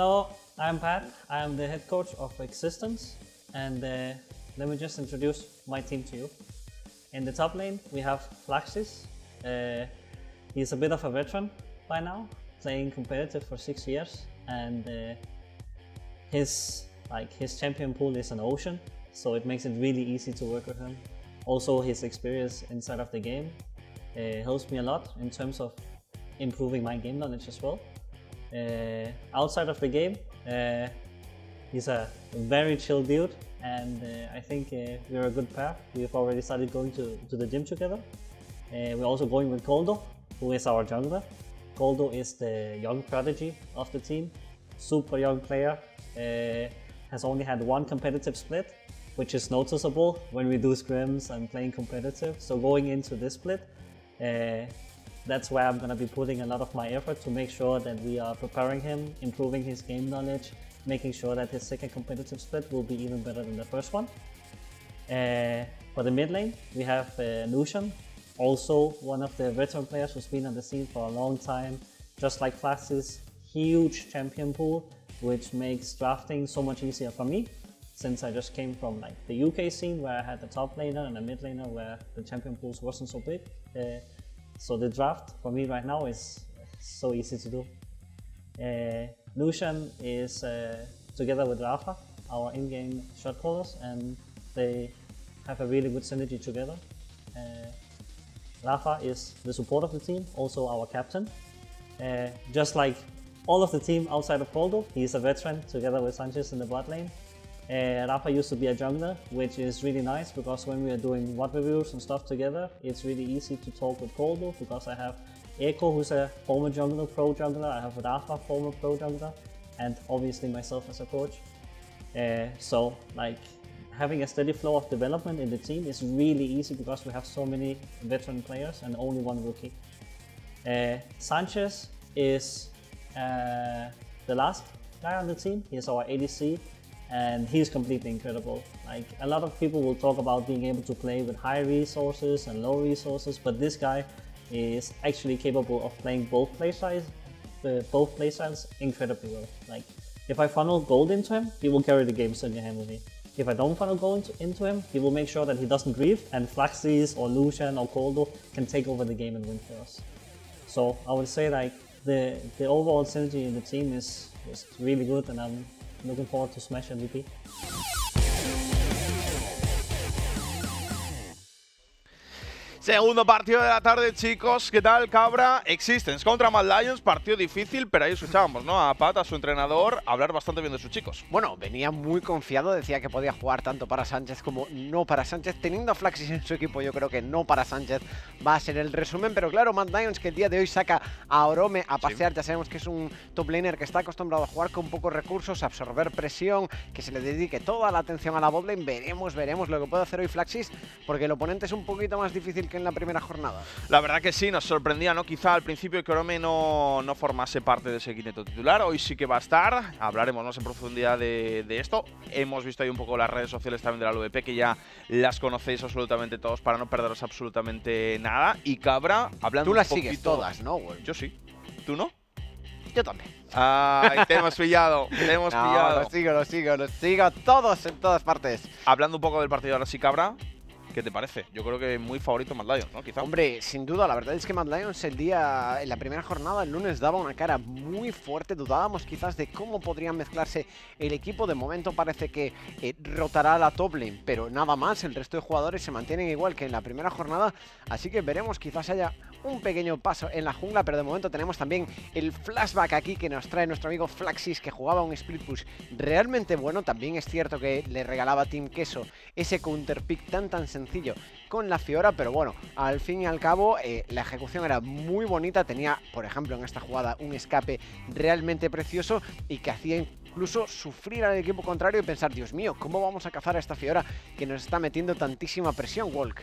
Hello, I'm Pat. I am the head coach of Existence, and uh, let me just introduce my team to you. In the top lane, we have Flaxis. Uh, he's a bit of a veteran by now, playing competitive for six years, and uh, his like his champion pool is an ocean, so it makes it really easy to work with him. Also, his experience inside of the game uh, helps me a lot in terms of improving my game knowledge as well. Uh, outside of the game, uh, he's a very chill dude, and uh, I think uh, we're a good pair. We've already started going to, to the gym together. Uh, we're also going with Koldo, who is our jungler. Koldo is the young prodigy of the team, super young player, has only had one competitive split, which is noticeable when we do scrims and playing competitive. So going into this split, uh, that's where I'm going to be putting a lot of my effort to make sure that we are preparing him, improving his game knowledge, making sure that his second competitive split will be even better than the first one. Uh, for the mid lane, we have uh, Nushan, also one of the veteran players who's been on the scene for a long time, just like Flax's huge champion pool, which makes drafting so much easier for me since I just came from like the UK scene where I had the top laner and a mid laner where the champion pools wasn't so big. Uh, so the draft for me right now is so easy to do. Uh, Lucian is uh, together with Rafa, our in-game shot callers, and they have a really good synergy together. Uh, Rafa is the support of the team, also our captain. Uh, just like all of the team outside of Poldo, is a veteran together with Sanchez in the bot lane. Uh, Rafa used to be a jungler, which is really nice because when we are doing what reviews and stuff together, it's really easy to talk with Poldo because I have Echo, who's a former jungler, pro jungler, I have Rafa, former pro jungler, and obviously myself as a coach. Uh, so, like, having a steady flow of development in the team is really easy because we have so many veteran players and only one rookie. Uh, Sanchez is uh, the last guy on the team. He's our ADC and he's completely incredible. Like a lot of people will talk about being able to play with high resources and low resources, but this guy is actually capable of playing both playstyles, uh, both playstyles incredibly well. Like if I funnel gold into him, he will carry the game single handedly. If I don't funnel gold into, him, he will make sure that he doesn't grieve, and Flaxis or Lucian or Goldo can take over the game and win for us. So I would say like the the overall synergy in the team is, is really good, and I'm looking forward to Smash MVP. Segundo partido de la tarde, chicos. ¿Qué tal, Cabra? Existence contra Mad Lions, partido difícil, pero ahí escuchábamos, ¿no? A Pat, a su entrenador, hablar bastante bien de sus chicos. Bueno, venía muy confiado, decía que podía jugar tanto para Sánchez como no para Sánchez. Teniendo a Flaxis en su equipo, yo creo que no para Sánchez va a ser el resumen. Pero claro, Mad Lions que el día de hoy saca a Orome a pasear, ya sabemos que es un top laner que está acostumbrado a jugar con pocos recursos, a absorber presión, que se le dedique toda la atención a la botlane. Veremos, veremos lo que puede hacer hoy Flaxis, porque el oponente es un poquito más difícil que en la primera jornada. La verdad que sí, nos sorprendía, ¿no? Quizá al principio que Orome no, no formase parte de ese quinteto titular. Hoy sí que va a estar. Hablaremos más en profundidad de, de, esto. Hemos visto ahí un poco las redes sociales también de la LVP, que ya las conocéis absolutamente todos para no perderos absolutamente nada. Y Cabra, hablando Tú las un poquito... sigues todas, ¿no, güey? Yo sí. ¿Tú no? Yo también. Ay, te hemos pillado, te hemos no, pillado. Lo sigo, lo sigo, lo sigo todos en todas partes. Hablando un poco del partido ahora sí, Cabra. ¿Qué te parece? Yo creo que muy favorito Mad Lions, ¿no? Quizá. Hombre, sin duda, la verdad es que Mad Lions el día, en la primera jornada, el lunes, daba una cara muy fuerte. Dudábamos quizás de cómo podrían mezclarse el equipo. De momento parece que eh, rotará la top pero nada más. El resto de jugadores se mantienen igual que en la primera jornada. Así que veremos, quizás haya un pequeño paso en la jungla, pero de momento tenemos también el flashback aquí que nos trae nuestro amigo Flaxis, que jugaba un split push realmente bueno. También es cierto que le regalaba a Team Queso ese counter pick tan tan sencillo con la Fiora, pero bueno, al fin y al cabo eh, la ejecución era muy bonita, tenía, por ejemplo, en esta jugada un escape realmente precioso y que hacía incluso sufrir al equipo contrario y pensar, Dios mío, ¿cómo vamos a cazar a esta Fiora que nos está metiendo tantísima presión, Walk?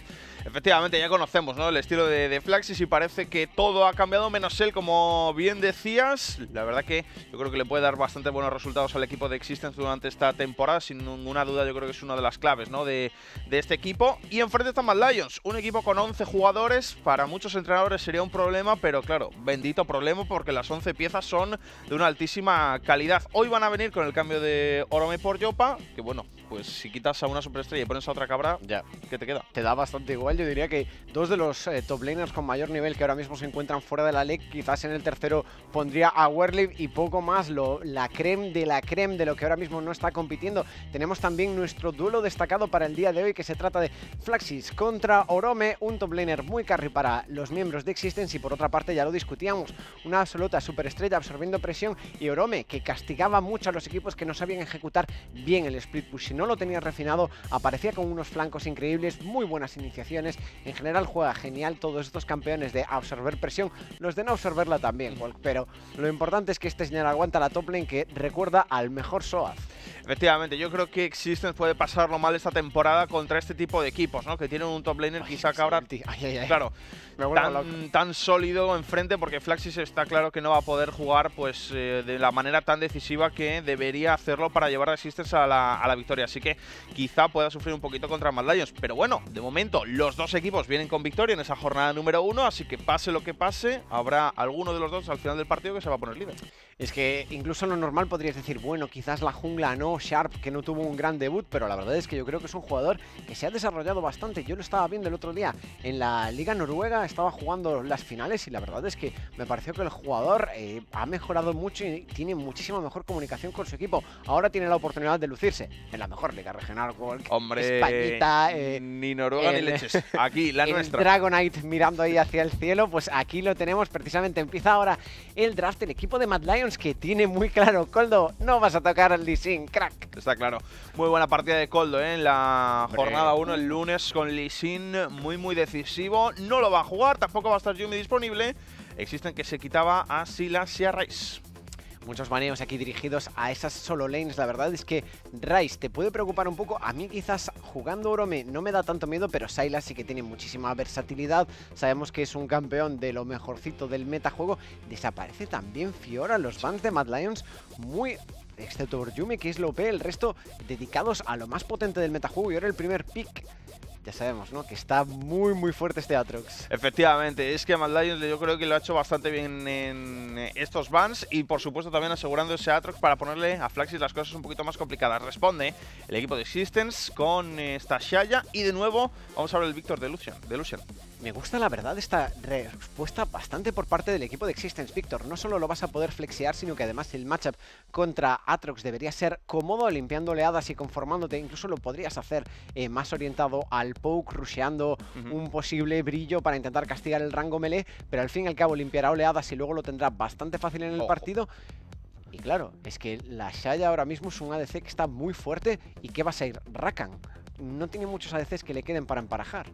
Efectivamente, ya conocemos ¿no? el estilo de, de Flaxis y parece que todo ha cambiado menos él, como bien decías. La verdad que yo creo que le puede dar bastante buenos resultados al equipo de Existence durante esta temporada. Sin ninguna duda, yo creo que es una de las claves ¿no? de, de este equipo. Y enfrente está Mad Lions, un equipo con 11 jugadores. Para muchos entrenadores sería un problema, pero claro, bendito problema porque las 11 piezas son de una altísima calidad. Hoy van a venir con el cambio de Orome por Yopa, que bueno, pues si quitas a una superestrella y pones a otra cabra, Ya. ¿qué te queda? Te da bastante igual. Yo diría que dos de los eh, top laners con mayor nivel que ahora mismo se encuentran fuera de la LEC, quizás en el tercero pondría a Werliv y poco más, lo, la creme de la creme de lo que ahora mismo no está compitiendo. Tenemos también nuestro duelo destacado para el día de hoy, que se trata de Flaxis contra Orome, un top laner muy carry para los miembros de Existence y por otra parte ya lo discutíamos, una absoluta superestrella absorbiendo presión y Orome que castigaba mucho a los equipos que no sabían ejecutar bien el split push. Si no lo tenías refinado, aparecía con unos flancos increíbles, muy buenas iniciaciones. En general juega genial todos estos campeones de absorber presión, los de no absorberla también, pero lo importante es que este señor aguanta la top lane que recuerda al mejor Soaz. Efectivamente, yo creo que Existence puede pasarlo mal esta temporada contra este tipo de equipos, ¿no? Que tienen un top laner quizá Ay, ay, ay. claro, Me vuelvo loco. Tan, tan sólido enfrente porque Flaxis está claro que no va a poder jugar pues eh, de la manera tan decisiva que debería hacerlo para llevar a Existence a la, a la victoria. Así que quizá pueda sufrir un poquito contra Mad Lions. Pero bueno, de momento los dos equipos vienen con victoria en esa jornada número uno, así que pase lo que pase, habrá alguno de los dos al final del partido que se va a poner líder. Es que incluso en lo normal podrías decir, bueno, quizás la jungla no, Sharp, que no tuvo un gran debut, pero la verdad es que yo creo que es un jugador que se ha desarrollado bastante. Yo lo estaba viendo el otro día en la Liga Noruega, estaba jugando las finales y la verdad es que me pareció que el jugador eh, ha mejorado mucho y tiene muchísima mejor comunicación con su equipo. Ahora tiene la oportunidad de lucirse en la mejor liga regional, Hombre, Españita, eh, ni Noruega ni el- leches. Aquí, la el nuestra. Dragonite mirando ahí hacia el cielo, pues aquí lo tenemos precisamente. Empieza ahora el draft, el equipo de Mad Lions que tiene muy claro, Coldo, no vas a tocar al Lee Sin, crack. Está claro. Muy buena partida de Coldo ¿eh? en la jornada 1 el lunes con Lee Sin, muy muy decisivo. No lo va a jugar, tampoco va a estar Yumi disponible. Existen que se quitaba a Silas y a Rice. Muchos baneos aquí dirigidos a esas solo lanes. La verdad es que Rice te puede preocupar un poco. A mí quizás jugando Orome no me da tanto miedo, pero Sylas sí que tiene muchísima versatilidad. Sabemos que es un campeón de lo mejorcito del metajuego. Desaparece también Fiora, los bans de Mad Lions muy... Excepto por Yume, que es lo OP, el resto dedicados a lo más potente del metajuego y ahora el primer pick. Ya sabemos, ¿no? Que está muy muy fuerte este Atrox. Efectivamente, es que Mad Lions yo creo que lo ha hecho bastante bien en eh, estos bans y por supuesto también asegurando ese Atrox para ponerle a Flaxis las cosas un poquito más complicadas. Responde el equipo de Existence con eh, esta Shaya y de nuevo vamos a ver el Víctor de Lucian. De Lucian. Me gusta la verdad esta respuesta bastante por parte del equipo de Existence Victor. No solo lo vas a poder flexear, sino que además el matchup contra Atrox debería ser cómodo, limpiando oleadas y conformándote. Incluso lo podrías hacer eh, más orientado al poke, rusheando un posible brillo para intentar castigar el rango melee, pero al fin y al cabo limpiará oleadas y luego lo tendrá bastante fácil en el Ojo. partido. Y claro, es que la Shaya ahora mismo es un ADC que está muy fuerte. ¿Y qué vas a ir? Rakan. No tiene muchos ADCs que le queden para emparejar.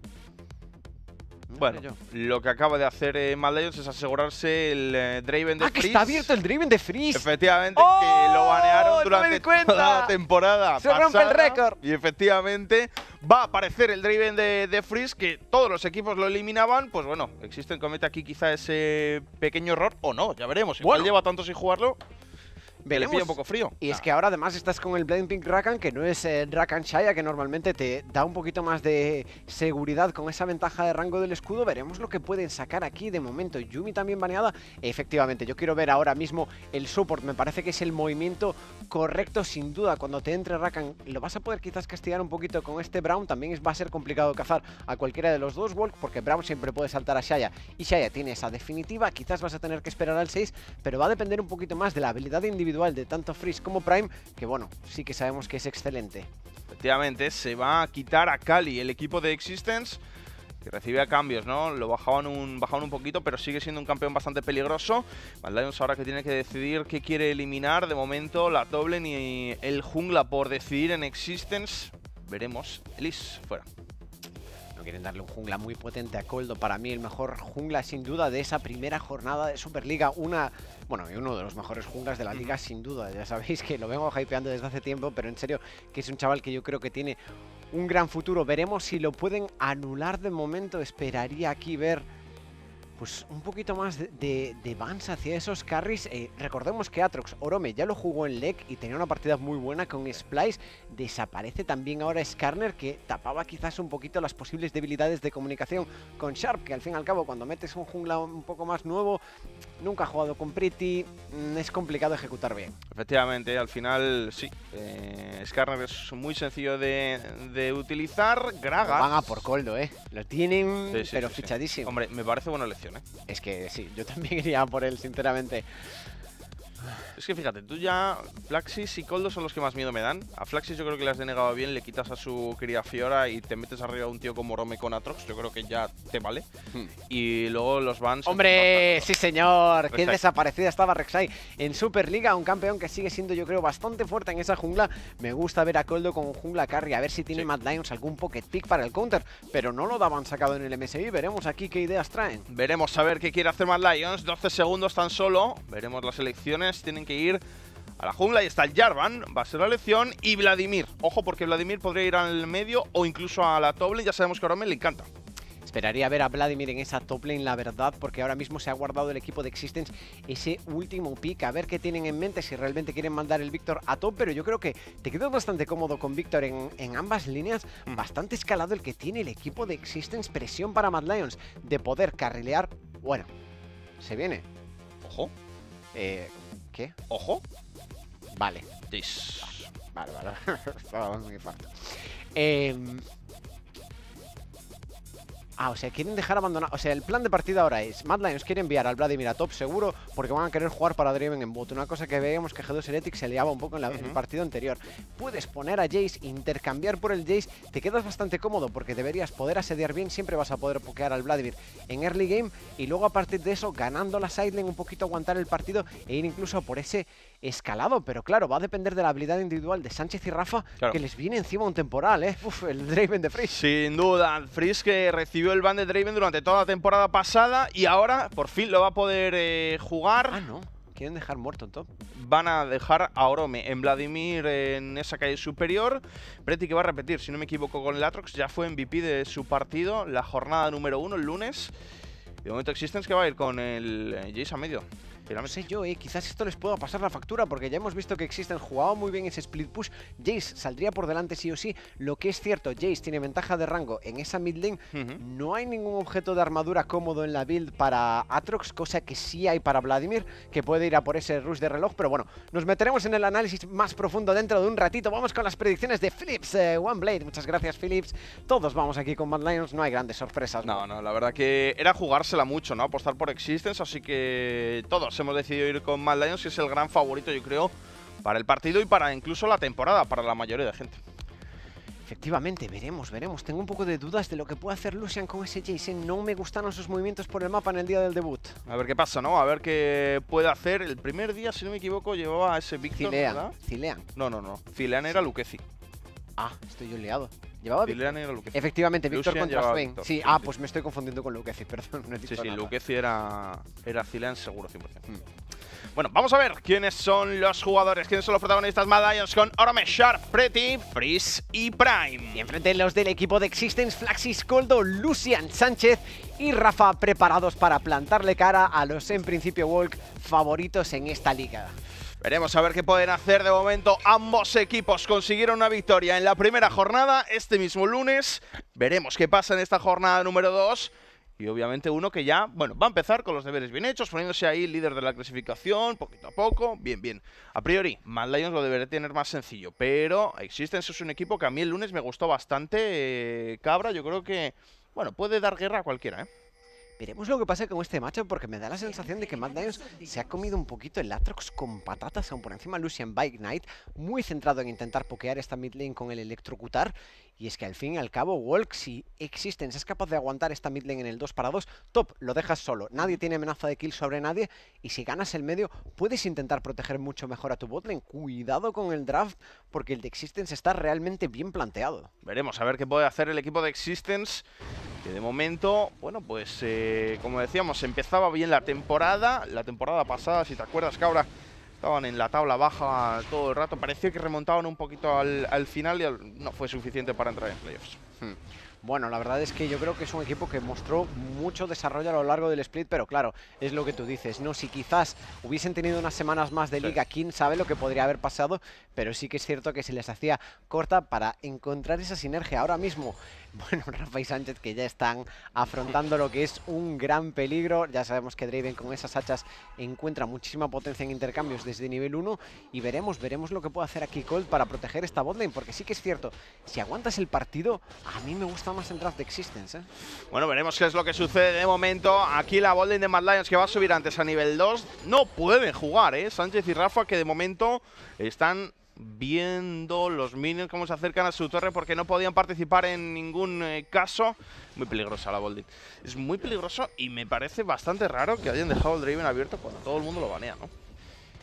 No Bueno, yo. lo que acaba de hacer eh, Mad Lions es asegurarse el eh, Draven de ¡Ah, que está abierto el Driven de Freeze! Efectivamente, ¡Oh! que lo banearon ¡No me durante toda la temporada. Se rompe el récord. Y efectivamente va a aparecer el Draven de, de Freeze, que todos los equipos lo eliminaban. Pues bueno, existen comete aquí quizá ese pequeño error, o no, ya veremos. Igual Bueno. lleva tanto sin jugarlo, que le pilla un poco frío. Y es que ahora además estás con el Pink Rakan, que no es eh, Rakan Shaya, que normalmente te da un poquito más de seguridad con esa ventaja de rango del escudo. Veremos lo que pueden sacar aquí de momento. Yumi también baneada. Efectivamente, yo quiero ver ahora mismo el support. Me parece que es el movimiento correcto, sin duda. Cuando te entre Rakan, lo vas a poder quizás castigar un poquito con este Brown. También va a ser complicado cazar a cualquiera de los dos Walk, porque Brown siempre puede saltar a Shaya. Y Shaya tiene esa definitiva. Quizás vas a tener que esperar al 6, pero va a depender un poquito más de la habilidad individual de tanto Freeze como Prime, que bueno, sí que sabemos que es excelente. Efectivamente, se va a quitar a Cali, el equipo de Existence, que recibía cambios, ¿no? Lo bajaban un, bajaban un poquito, pero sigue siendo un campeón bastante peligroso. Mad ahora que tiene que decidir qué quiere eliminar. De momento, la Toblen y el jungla por decidir en Existence. Veremos. Elise, fuera. No quieren darle un jungla muy potente a Coldo. Para mí el mejor jungla sin duda de esa primera jornada de Superliga. Una, bueno, y uno de los mejores junglas de la liga sin duda. Ya sabéis que lo vengo hypeando desde hace tiempo, pero en serio que es un chaval que yo creo que tiene un gran futuro. Veremos si lo pueden anular de momento. Esperaría aquí ver pues un poquito más de, de, de Vance hacia esos carries. Eh, recordemos que Atrox Orome ya lo jugó en LEC y tenía una partida muy buena con Splice. Desaparece también ahora Skarner que tapaba quizás un poquito las posibles debilidades de comunicación con Sharp, que al fin y al cabo cuando metes un jungla un poco más nuevo, nunca ha jugado con Pretty, mm, es complicado ejecutar bien. Efectivamente, al final sí. Eh, Skarner es muy sencillo de, de utilizar. Gragas. Van a por Coldo, ¿eh? Lo tienen, Sí, sí, pero sí. fichadísimo. Hombre, me parece buena elección, ¿eh? Es que sí, yo también iría por él, sinceramente. Es que fíjate, tú ya, Flaxis y Coldo son los que más miedo me dan. A Flaxis yo creo que le has denegado bien, le quitas a su querida Fiora y te metes arriba a un tío como Rome con Atrox, yo creo que ya te vale. Hmm. Y luego los Vans. ¡Hombre! ¡Sí, señor! ¡Qué desaparecida estaba Rek'Sai en Superliga! Un campeón que sigue siendo, yo creo, bastante fuerte en esa jungla. Me gusta ver a Coldo con un jungla carry, a ver si tiene Sí. Mad Lions algún pocket pick para el counter. Pero no lo daban sacado en el MSI. Veremos aquí qué ideas traen. Veremos a ver qué quiere hacer Mad Lions. 12 segundos tan solo. Veremos las elecciones. Tienen que ir a la jungla y está el Jarvan. Va a ser la elección. Y Vladimir. Ojo, porque Vladimir podría ir al medio o incluso a la top lane. Ya sabemos que a Rome le encanta. Esperaría ver a Vladimir en esa top lane, la verdad, porque ahora mismo se ha guardado el equipo de Existence ese último pick. A ver qué tienen en mente, si realmente quieren mandar el Víctor a top, pero yo creo que te quedas bastante cómodo con Víctor en, en ambas líneas. Mm. Bastante escalado el que tiene el equipo de Existence. Presión para Mad Lions de poder carrilear. Bueno, se viene. Ojo, Eh, ¿Qué? ojo. Vale, Dis. vale, vale. Estaba muy infarto. Ah, o sea, quieren dejar abandonado. O sea, el plan de partida ahora es: Mad Lions quiere enviar al Vladimir a top seguro porque van a querer jugar para Draven en bot. Una cosa que veíamos que G2 Heretic se liaba un poco en, la- en el partido anterior. Puedes poner a Jace, intercambiar por el Jace, te quedas bastante cómodo porque deberías poder asediar bien. Siempre vas a poder pokear al Vladimir en early game y luego a partir de eso, ganando la sidelane, un poquito aguantar el partido e ir incluso por ese escalado. Pero claro, va a depender de la habilidad individual de Sánchez y Rafa Claro. que les viene encima un temporal, ¿eh? Uf, el Draven de Freeze. Sin duda, Freeze que recibió el ban de Draven durante toda la temporada pasada y ahora por fin lo va a poder eh, jugar. Ah, no. Quieren dejar muerto en top. Van a dejar a Orome en Vladimir en esa calle superior. Preti que va a repetir, si no me equivoco, con el Atrox. Ya fue MVP de su partido, la jornada número uno, el lunes. De momento Existence que va a ir con el eh, Jace a medio. No Finalmente. sé yo, eh, quizás esto les pueda pasar la factura porque ya hemos visto que existen, jugaba muy bien ese split push. Jace saldría por delante sí o sí. Lo que es cierto, Jace tiene ventaja de rango en esa mid lane. No hay ningún objeto de armadura cómodo en la build para Atrox, cosa que sí hay para Vladimir, que puede ir a por ese rush de reloj. Pero bueno, nos meteremos en el análisis más profundo dentro de un ratito. Vamos con las predicciones de Philips eh, One Blade. Muchas gracias, Philips. Todos vamos aquí con Mad Lions, no hay grandes sorpresas. No, no, la verdad que era jugársela mucho, ¿no? Apostar por Existence, así que todos hemos decidido ir con Mad Lions, que es el gran favorito, yo creo, para el partido y para incluso la temporada, para la mayoría de gente. Efectivamente, veremos, veremos. Tengo un poco de dudas de lo que puede hacer Lucian con ese Jason. No me gustaron sus movimientos por el mapa en el día del debut. A ver qué pasa, ¿no? A ver qué puede hacer. El primer día, si no me equivoco, llevaba a ese Víctor, Cilean, ¿verdad? Cilean. No, no, no. Filean era Luquezi. Ah, estoy yo liado. Llevaba era Luquezi. Efectivamente, Víctor Lucian contra Swain. Víctor, Sí, sí, ah, sí. pues me estoy confundiendo con Luquezi, perdón, no he dicho Sí, sí, nada. Era, era seguro, 100%. Hmm. Bueno, vamos a ver quiénes son los jugadores, quiénes son los protagonistas Mad Lions con Orome, Sharp, Pretty, Freeze y Prime. Y enfrente los del equipo de Existence, Flaxis, Coldo, Lucian Sánchez y Rafa preparados para plantarle cara a los en principio Walk favoritos en esta liga. Veremos a ver qué pueden hacer de momento. Ambos equipos consiguieron una victoria en la primera jornada este mismo lunes. Veremos qué pasa en esta jornada número 2. Y obviamente uno que ya, bueno, va a empezar con los deberes bien hechos, poniéndose ahí líder de la clasificación, poquito a poco, bien, bien. A priori, Mad Lions lo debería tener más sencillo, pero Existence es un equipo que a mí el lunes me gustó bastante. eh, Cabra, yo creo que, bueno, puede dar guerra a cualquiera, ¿eh? Veremos lo que pasa con este macho porque me da la sensación de que Mad Lions se ha comido un poquito el Atrox con patatas, aún por encima Lucian Bike Knight, muy centrado en intentar pokear esta mid lane con el electrocutar. Y es que al fin y al cabo, Walk, si Existence es capaz de aguantar esta mid lane en el 2 para 2, top, lo dejas solo. Nadie tiene amenaza de kill sobre nadie. Y si ganas el medio, puedes intentar proteger mucho mejor a tu botlane. Cuidado con el draft, porque el de Existence está realmente bien planteado. Veremos a ver qué puede hacer el equipo de Existence. Que de momento, bueno, pues eh, como decíamos, empezaba bien la temporada. La temporada pasada, si te acuerdas, Cabra, estaban en la tabla baja todo el rato. Parecía que remontaban un poquito al, final y no fue suficiente para entrar en playoffs. Hmm. Bueno, la verdad es que yo creo que es un equipo que mostró mucho desarrollo a lo largo del split, pero claro, es lo que tú dices, ¿no? Si quizás hubiesen tenido unas semanas más de liga, quién sabe lo que podría haber pasado, pero sí que es cierto que se les hacía corta para encontrar esa sinergia. Ahora mismo bueno, Rafa y Sánchez que ya están afrontando lo que es un gran peligro. Ya sabemos que Draven con esas hachas encuentra muchísima potencia en intercambios desde nivel 1 y veremos, veremos lo que puede hacer aquí Cold para proteger esta botlane, porque sí que es cierto, si aguantas el partido, a mí me gusta más el draft de Existence. ¿eh? Bueno, veremos qué es lo que sucede de momento. Aquí la botlane de Mad Lions que va a subir antes a nivel 2, no pueden jugar, ¿eh? Sánchez y Rafa que de momento están viendo los minions cómo se acercan a su torre porque no podían participar en ningún eh, caso. Muy peligrosa la Bolding. Es muy peligroso y me parece bastante raro que hayan dejado el Draven abierto cuando todo el mundo lo banea, ¿no?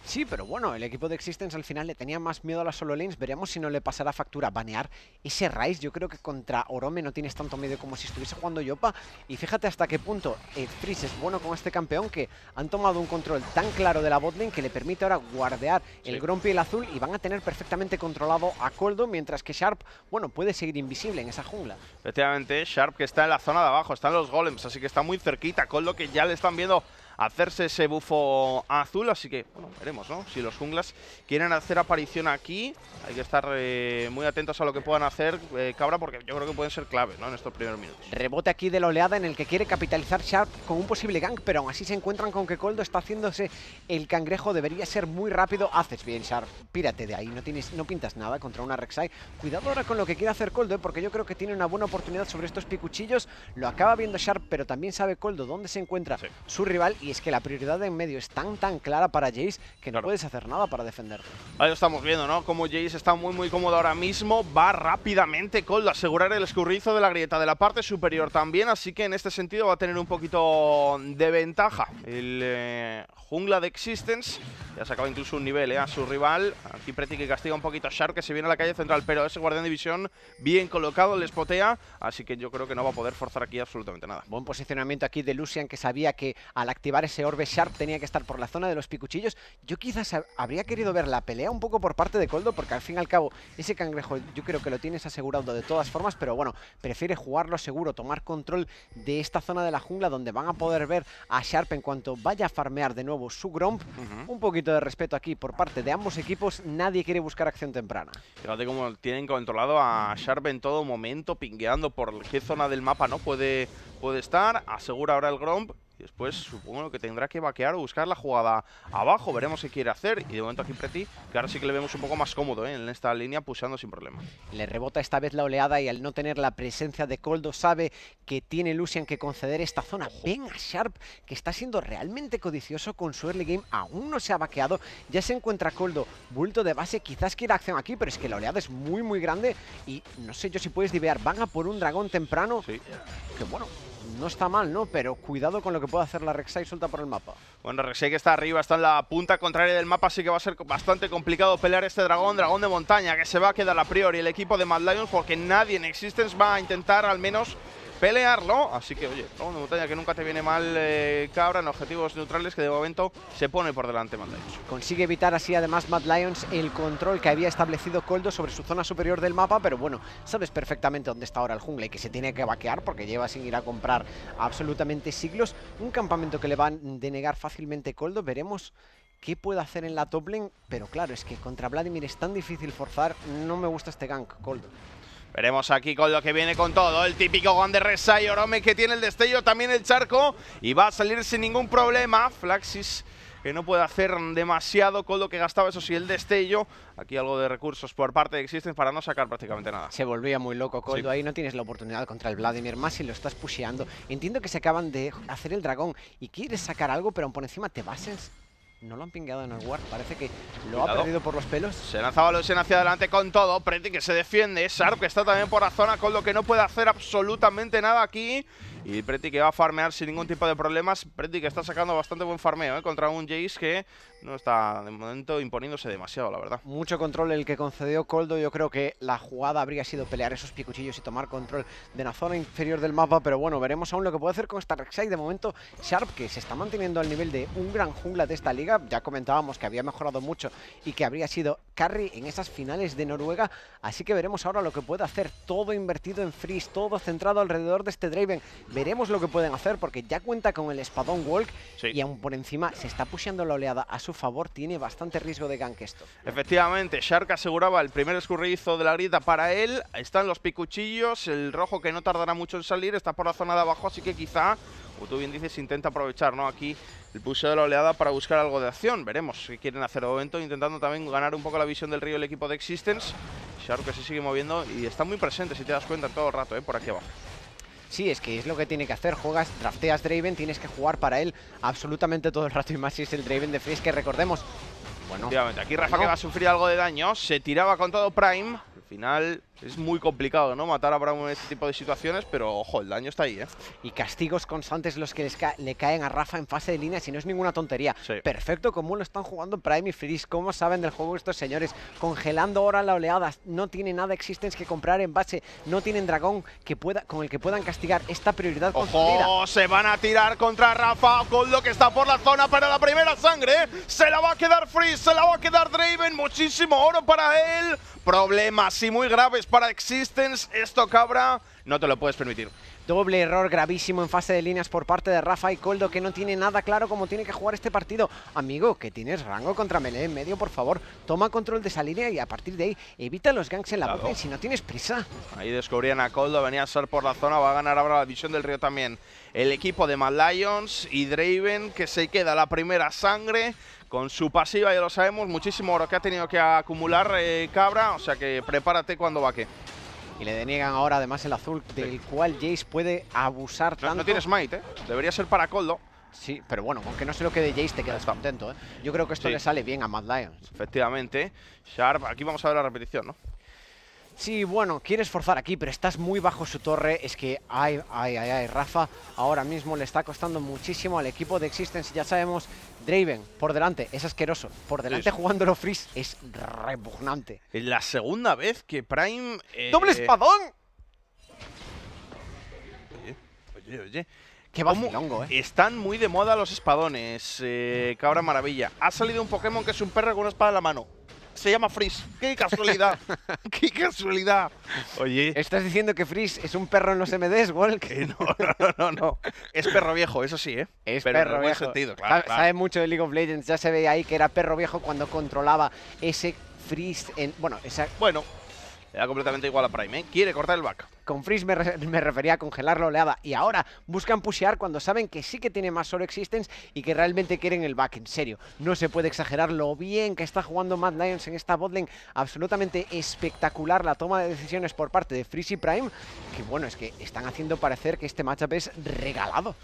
Sí, pero bueno, el equipo de Existence al final le tenía más miedo a las solo lanes. Veremos si no le pasará factura banear ese Rice. Yo creo que contra Orome no tienes tanto miedo como si estuviese jugando Yopa. Y fíjate hasta qué punto eh, Freeze es bueno con este campeón que han tomado un control tan claro de la botlane que le permite ahora guardear el Grompi y el azul y van a tener perfectamente controlado a Coldo, mientras que Sharp, bueno, puede seguir invisible en esa jungla. Efectivamente, Sharp que está en la zona de abajo, están los golems, así que está muy cerquita. Coldo que ya le están viendo hacerse ese bufo azul, así que, bueno, veremos, ¿no? Si los junglas quieren hacer aparición aquí, hay que estar eh, muy atentos a lo que puedan hacer eh, Cabra, porque yo creo que pueden ser claves, ¿no? En estos primeros minutos. Rebote aquí de la oleada en el que quiere capitalizar Sharp con un posible gank, pero aún así se encuentran con que Coldo está haciéndose el cangrejo, debería ser muy rápido. Haces bien, Sharp, pírate de ahí, no, tienes, no pintas nada contra una Rek'Sai. Cuidado ahora con lo que quiere hacer Coldo, ¿eh? porque yo creo que tiene una buena oportunidad sobre estos picuchillos. Lo acaba viendo Sharp, pero también sabe Coldo dónde se encuentra su rival y es que la prioridad en medio es tan tan clara para Jace que no puedes hacer nada para defenderte. Ahí lo estamos viendo, ¿no? Como Jace está muy muy cómodo ahora mismo, va rápidamente con asegurar el escurrizo de la grieta de la parte superior también, así que en este sentido va a tener un poquito de ventaja el eh, jungla de Existence. Ya se acaba incluso un nivel ¿eh? a su rival. Aquí Preti que castiga un poquito a Shark que se viene a la calle central, pero ese guardián de visión bien colocado, le spotea, así que yo creo que no va a poder forzar aquí absolutamente nada. Buen posicionamiento aquí de Lucian que sabía que al activar ese orbe Sharp tenía que estar por la zona de los picuchillos. Yo quizás habría querido ver la pelea un poco por parte de Coldo, porque al fin y al cabo ese cangrejo yo creo que lo tienes asegurado de todas formas, pero bueno, prefiere jugarlo seguro, tomar control de esta zona de la jungla donde van a poder ver a Sharp en cuanto vaya a farmear de nuevo su Gromp. Un poquito de respeto aquí por parte de ambos equipos, nadie quiere buscar acción temprana. Fíjate cómo tienen controlado a Sharp en todo momento, pingueando por qué zona del mapa no puede, puede estar, asegura ahora el Gromp y después supongo que tendrá que vaquear o buscar la jugada abajo. Veremos qué quiere hacer. Y de momento aquí Preti, que ahora sí que le vemos un poco más cómodo ¿eh? en esta línea, pulsando sin problema. Le rebota esta vez la oleada y al no tener la presencia de Coldo sabe que tiene Lucian que conceder esta zona. Ven a Sharp, que está siendo realmente codicioso con su early game. Aún no se ha vaqueado. Ya se encuentra Coldo, bulto de base. Quizás quiera acción aquí, pero es que la oleada es muy, muy grande. Y no sé yo si puedes divear. Van a por un dragón temprano. Sí. Que bueno, no está mal, ¿no? Pero cuidado con lo que puede hacer la Rek'Sai suelta por el mapa. Bueno, Rek'Sai que está arriba, está en la punta contraria del mapa, así que va a ser bastante complicado pelear este dragón, dragón de montaña, que se va a quedar a priori el equipo de Mad Lions, porque nadie en Existence va a intentar al menos pelearlo. Así que, oye, de montaña que nunca te viene mal, eh, Cabra, en objetivos neutrales que de momento se pone por delante Mad Lions. Consigue evitar así además Mad Lions el control que había establecido Coldo sobre su zona superior del mapa, pero bueno, sabes perfectamente dónde está ahora el jungle y que se tiene que vaquear porque lleva sin ir a comprar absolutamente siglos. Un campamento que le van a denegar fácilmente Coldo, veremos qué puede hacer en la top lane, pero claro, es que contra Vladimir es tan difícil forzar, no me gusta este gank, Coldo. Veremos aquí con lo que viene con todo. El típico Gon de Resai Orome que tiene el destello, también el charco. Y va a salir sin ningún problema. Flaxis que no puede hacer demasiado con lo que gastaba, eso sí, el destello. Aquí algo de recursos por parte de Existence para no sacar prácticamente nada. Se volvía muy loco Coldo, ahí no tienes la oportunidad contra el Vladimir, más si lo estás pusheando. Entiendo que se acaban de hacer el dragón y quieres sacar algo, pero por encima te vas no lo han pingueado en el Ward, parece que lo ha perdido por los pelos. Se lanzaba Lucian hacia adelante con todo, Pretty que se defiende, Sharp que está también por la zona con lo que no puede hacer absolutamente nada aquí. Y Pretty que va a farmear sin ningún tipo de problemas. Pretty que está sacando bastante buen farmeo ¿eh? contra un Jace que no está de momento imponiéndose demasiado, la verdad. Mucho control el que concedió Coldo. Yo creo que la jugada habría sido pelear esos picuchillos y tomar control de la zona inferior del mapa. Pero bueno, veremos aún lo que puede hacer con esta Rek'Sai. De momento, Sharp, que se está manteniendo al nivel de un gran jungla de esta liga. Ya comentábamos que había mejorado mucho y que habría sido carry en esas finales de Noruega. Así que veremos ahora lo que puede hacer. Todo invertido en freeze, todo centrado alrededor de este Draven. Veremos lo que pueden hacer porque ya cuenta con el espadón Walk y aún por encima se está pusheando la oleada a su favor. Tiene bastante riesgo de gank esto. Efectivamente, Shark aseguraba el primer escurridizo de la grita para él. Están los picuchillos, el rojo que no tardará mucho en salir, está por la zona de abajo, así que quizá, como tú bien dices, intenta aprovechar ¿no? aquí el pusheo de la oleada para buscar algo de acción. Veremos qué quieren hacer de momento, intentando también ganar un poco la visión del río el equipo de Existence. Shark que se sigue moviendo y está muy presente, si te das cuenta, todo el rato, ¿eh? por aquí abajo. Sí, es que es lo que tiene que hacer. Juegas, drafteas Draven, tienes que jugar para él absolutamente todo el rato. Y más si es el Draven de Freeze, que recordemos. Bueno, aquí Rafa que va a sufrir algo de daño. Se tiraba con todo Prime. Al final es muy complicado, ¿no? Matar a Brown en este tipo de situaciones, pero ojo, el daño está ahí, ¿eh? Y castigos constantes los que le caen a Rafa en fase de línea, si no es ninguna tontería. Perfecto, como lo están jugando Prime y Freeze, cómo saben del juego estos señores, congelando ahora la oleada, no tiene nada Existence que comprar en base, no tienen dragón que pueda, con el que puedan castigar esta prioridad ¡Ojo! Se van a tirar contra Rafa, con lo que está por la zona para la primera sangre, se la va a quedar Freeze, se la va a quedar Draven, muchísimo oro para él, problemas y muy graves para Existence, esto cabra, no te lo puedes permitir. Doble error gravísimo en fase de líneas por parte de Rafa y Coldo, que no tiene nada claro cómo tiene que jugar este partido. Amigo, que tienes rango contra Melee en medio, por favor, toma control de esa línea y a partir de ahí evita los ganks en la boca si no tienes prisa. Ahí descubrían a Coldo, venía a ser por la zona, va a ganar ahora la visión del río también. El equipo de Mad Lions y Draven, que se queda la primera sangre con su pasiva, ya lo sabemos, muchísimo oro que ha tenido que acumular eh, Cabra, o sea que prepárate cuando va que. Y le deniegan ahora además el azul, del cual Jace puede abusar tanto. No tienes smite, ¿eh? Debería ser para Coldo. Sí, pero bueno, aunque no se lo quede Jace te quedas contento, ¿eh? Yo creo que esto le sale bien a Mad Lions. Efectivamente. Sharp, aquí vamos a ver la repetición, ¿no? Sí, bueno, quieres forzar aquí, pero estás muy bajo su torre. Es que, ay, ay, ay, ay, Rafa ahora mismo le está costando muchísimo al equipo de Existence. Ya sabemos, Draven, por delante, es asqueroso. Por delante jugándolo Freeze es repugnante. Es la segunda vez que Prime... Eh, ¡Doble espadón! Oye, oye, oye. Qué vacilongo, eh. Están muy de moda los espadones, eh, cabra maravilla. Ha salido un Pokémon que es un perro con una espada en la mano se llama Freeze. ¡Qué casualidad! ¡Qué casualidad! Oye. ¿Estás diciendo que Freeze es un perro en los MDs, Walk? no, no, no, no. Es perro viejo, eso sí, ¿eh? Es perro viejo. sentido, claro, Sabe mucho de League of Legends. Ya se ve ahí que era perro viejo cuando controlaba ese Freeze en... Bueno, esa... Bueno, era completamente igual a Prime, ¿eh? Quiere cortar el back. Con Freeze me, refería a congelar la oleada. Y ahora buscan pushear cuando saben que sí que tiene más solo existence y que realmente quieren el back. En serio, no se puede exagerar lo bien que está jugando Mad Lions en esta botlane. Absolutamente espectacular la toma de decisiones por parte de Freeze y Prime. Que bueno, es que están haciendo parecer que este matchup es regalado.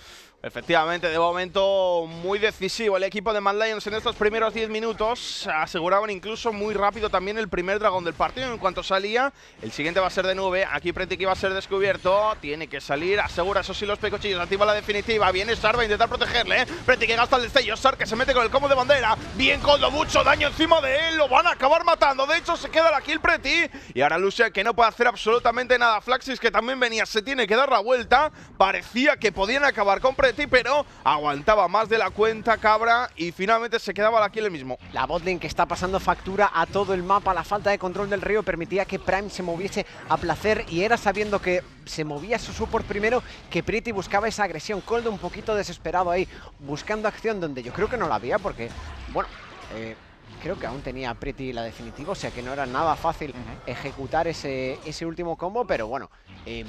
Efectivamente, de momento muy decisivo el equipo de Mad Lions en estos primeros 10 minutos. Aseguraban incluso muy rápido también el primer dragón del partido. En cuanto salía, el siguiente va a ser de nube. Aquí que va a ser descubierto. Tiene que salir, asegura eso sí los pecochillos. Activa la definitiva. Viene Sar, va a intentar protegerle. ¿eh? Pretty que gasta el destello. Sar que se mete con el combo de bandera. Bien lo mucho daño encima de él. Lo van a acabar matando. De hecho, se queda la kill Pretty. Y ahora Lucia que no puede hacer absolutamente nada. Flaxis que también venía, se tiene que dar la vuelta. Parecía que podían acabar con Pretty pero aguantaba más de la cuenta Cabra y finalmente se quedaba aquí el mismo. La botlane que está pasando factura a todo el mapa, la falta de control del río permitía que Prime se moviese a placer y era sabiendo que se movía su support primero que Pretty buscaba esa agresión. Coldo un poquito desesperado ahí, buscando acción donde yo creo que no la había porque, bueno... Eh, creo que aún tenía Pretty la definitiva, o sea que no era nada fácil ejecutar ese, ese último combo, pero bueno, eh,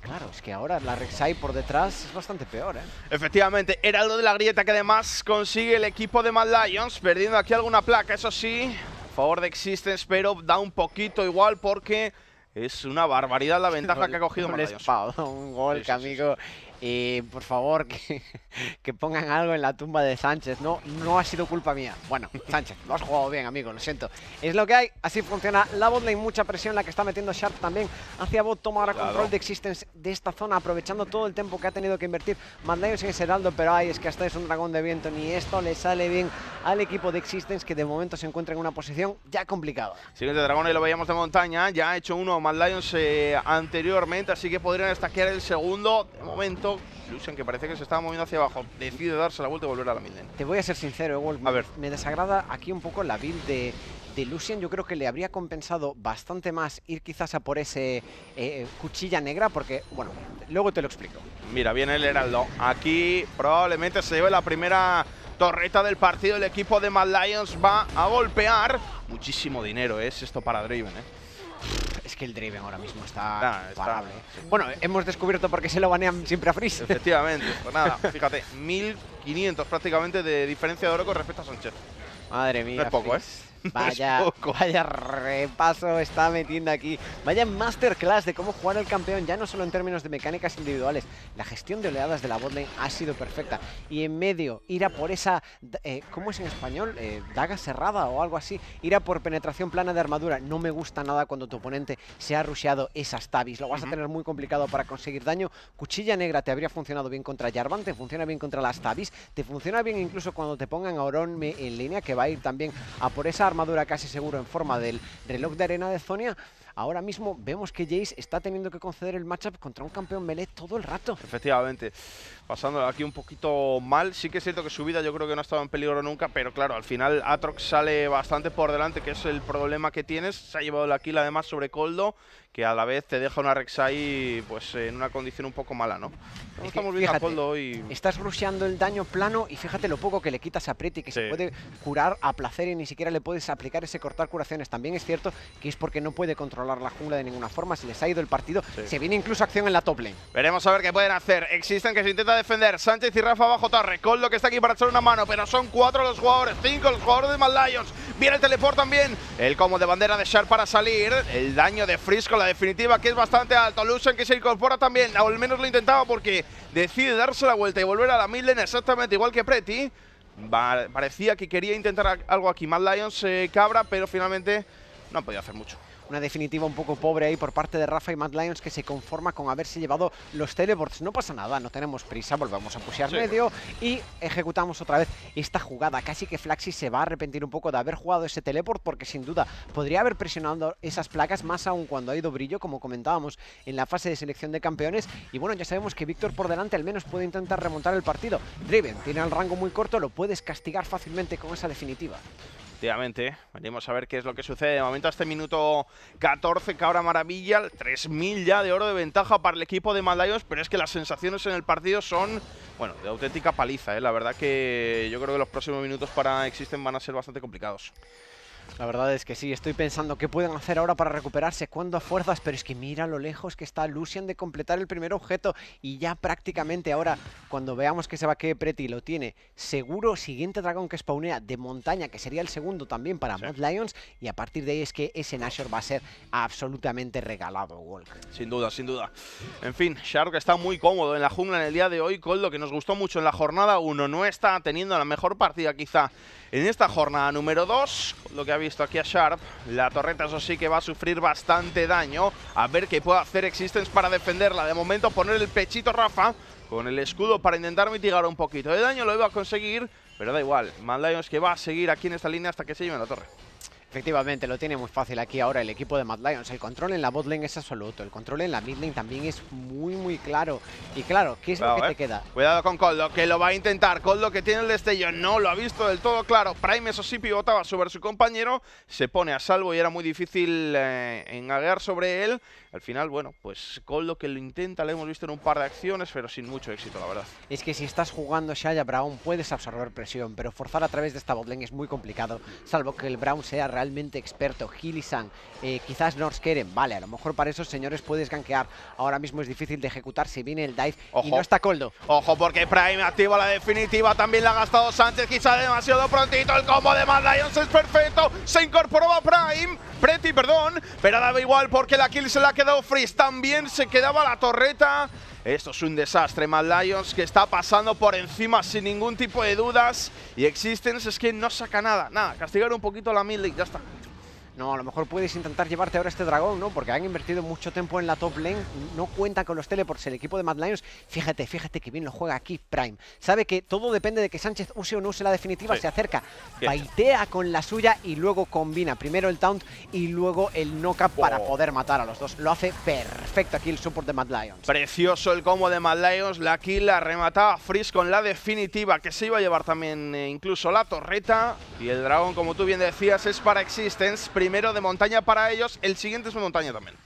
Claro, es que ahora la Rek'Sai por detrás es bastante peor, ¿eh? Efectivamente, Heraldo de la Grieta que además consigue el equipo de Mad Lions, perdiendo aquí alguna placa, eso sí, a favor de Existence, pero da un poquito igual porque es una barbaridad la ventaja que ha cogido un gol, que amigo. Y por favor, que, que, pongan algo en la tumba de Sánchez. No, no ha sido culpa mía. Bueno, Sánchez, lo has jugado bien, amigo, lo siento. Es lo que hay, así funciona la botlane. Mucha presión la que está metiendo Sharp también hacia bot. Toma ahora control de Existence de esta zona, aprovechando todo el tiempo que ha tenido que invertir Mad en ese heraldo. Pero ay, es que hasta es un dragón de viento. Ni esto le sale bien al equipo de Existence, que de momento se encuentra en una posición ya complicada. Siguiente dragón y lo veíamos de montaña. Ya ha hecho uno Mad Lions eh, anteriormente, así que podrían estaquear el segundo. De momento Lucian, que parece que se estaba moviendo hacia abajo, decide darse la vuelta y volver a la midlane. Te voy a ser sincero, Ewol. A ver. Me desagrada aquí un poco la build de, de Lucian. Yo creo que le habría compensado bastante más ir quizás a por ese eh, cuchilla negra, porque, bueno, luego te lo explico. Mira, viene el Heraldo. Aquí probablemente se lleve la primera torreta del partido. El equipo de Mad Lions va a golpear. Muchísimo dinero es esto para Draven, ¿eh? Es que el Draven ahora mismo está, Bueno, hemos descubierto por qué se lo banean siempre a Freeze. Efectivamente. Pues nada, fíjate, 1500 prácticamente de diferencia de oro con respecto a Sánchez. Madre mía. es poco, ¿eh? Vaya, vaya repaso está metiendo aquí. Vaya masterclass de cómo jugar el campeón, ya no solo en términos de mecánicas individuales. La gestión de oleadas de la botlane ha sido perfecta. Y en medio, ir a por esa... Eh, ¿Cómo es en español? Eh, daga cerrada o algo así. Ir a por penetración plana de armadura. No me gusta nada cuando tu oponente se ha rusheado esas tabis. Lo vas a tener muy complicado para conseguir daño. Cuchilla negra te habría funcionado bien contra Jarvan, te funciona bien contra las tabis. Te funciona bien incluso cuando te pongan a Oron en línea, que va a ir también a por esa armadura casi seguro en forma del reloj de arena de Zonia, ahora mismo vemos que Jace está teniendo que conceder el matchup contra un campeón melee todo el rato. Efectivamente, pasando aquí un poquito mal. Sí que es cierto que su vida yo creo que no ha estado en peligro nunca, pero claro, al final Atrox sale bastante por delante, que es el problema que tienes. Se ha llevado la kill además sobre Coldo que a la vez te deja una Rek'Sai pues en una condición un poco mala, ¿no? estamos viendo a Coldo y... Estás rusheando el daño plano y fíjate lo poco que le quitas a Pretty, que se puede curar a placer y ni siquiera le puedes aplicar ese cortar curaciones. También es cierto que es porque no puede controlar la jungla de ninguna forma, se les ha ido el partido, se viene incluso acción en la top lane. Veremos a ver qué pueden hacer. Existen que se intenta defender, Sánchez y Rafa bajo torre, Coldo que está aquí para echar una mano, pero son cuatro los jugadores, cinco los jugadores de Mad Lions. Viene el teleport también, el como de bandera de Sharp para salir, el daño de Frisco la definitiva que es bastante alto. Lucian que se incorpora también, o al menos lo intentaba porque decide darse la vuelta y volver a la midlane exactamente igual que Pretty. parecía que quería intentar algo aquí. Mad Lions eh, cabra, pero finalmente no ha podido hacer mucho una definitiva un poco pobre ahí por parte de Rafa y Mad Lions que se conforma con haberse llevado los teleports. No pasa nada, no tenemos prisa, volvemos a pushear medio y ejecutamos otra vez esta jugada. Casi que Flaxi se va a arrepentir un poco de haber jugado ese teleport porque sin duda podría haber presionado esas placas más aún cuando ha ido brillo, como comentábamos en la fase de selección de campeones. Y bueno, ya sabemos que Víctor por delante al menos puede intentar remontar el partido. Driven tiene el rango muy corto, lo puedes castigar fácilmente con esa definitiva. Efectivamente, veremos a ver qué es lo que sucede. De momento, este minuto 14, Cabra Maravilla, 3.000 ya de oro de ventaja para el equipo de Malayos, pero es que las sensaciones en el partido son, bueno, de auténtica paliza. ¿eh? La verdad que yo creo que los próximos minutos para Existen van a ser bastante complicados. La verdad es que sí, estoy pensando qué pueden hacer ahora para recuperarse, cuándo a fuerzas, pero es que mira lo lejos que está Lucian de completar el primer objeto y ya prácticamente ahora, cuando veamos que se va que Pretty lo tiene seguro, siguiente dragón que spawnea de montaña, que sería el segundo también para Mod Lions, y a partir de ahí es que ese Nashor va a ser absolutamente regalado, Walk. Sin duda, sin duda. En fin, Shark está muy cómodo en la jungla en el día de hoy, con lo que nos gustó mucho en la jornada 1, no está teniendo la mejor partida quizá en esta jornada número 2, lo que ha visto aquí a Sharp, la torreta eso sí que va a sufrir bastante daño. A ver qué puede hacer Existence para defenderla. De momento poner el pechito Rafa con el escudo para intentar mitigar un poquito de daño. Lo iba a conseguir, pero da igual. Mad Lions que va a seguir aquí en esta línea hasta que se lleve la torre. Efectivamente, lo tiene muy fácil aquí ahora el equipo de Mad Lions. El control en la bot lane es absoluto. El control en la mid lane también es muy, muy claro. Y claro, ¿qué es lo que te eh. queda? Cuidado con Coldo, que lo va a intentar. Coldo que tiene el destello, no lo ha visto del todo claro. Prime, eso sí, pivotaba sobre su compañero. Se pone a salvo y era muy difícil eh, engaguear sobre él. Al final, bueno, pues Coldo que lo intenta, lo hemos visto en un par de acciones, pero sin mucho éxito, la verdad. Es que si estás jugando Shaya Brown puedes absorber presión, pero forzar a través de esta botlane es muy complicado, salvo que el Brown sea realmente experto. Hilly-san, eh, quizás Keren, vale, a lo mejor para esos señores puedes gankear. Ahora mismo es difícil de ejecutar si viene el dive y no está Coldo. Ojo, porque Prime activa la definitiva, también la ha gastado Sánchez, quizá demasiado prontito. El combo de Mad Lions es perfecto, se incorporó a Prime, Pretty, perdón, pero daba igual porque la kill se la quedado Freeze. También se quedaba la torreta. Esto es un desastre, Mad Lions, que está pasando por encima sin ningún tipo de dudas. Y Existence es que no saca nada, nada. Castigar un poquito la mid ya está. No, a lo mejor puedes intentar llevarte ahora este dragón, ¿no? Porque han invertido mucho tiempo en la top lane, no cuenta con los teleports el equipo de Mad Lions. Fíjate, fíjate que bien lo juega aquí Prime. Sabe que todo depende de que Sánchez use o no use la definitiva, se acerca, baitea con la suya y luego combina primero el taunt y luego el knock-up para oh. poder matar a los dos. Lo hace perfecto aquí el support de Mad Lions. Precioso el combo de Mad Lions, la kill la remataba Freeze con la definitiva que se iba a llevar también eh, incluso la torreta. Y el dragón, como tú bien decías, es para Existence primero de montaña para ellos, el siguiente es de montaña también.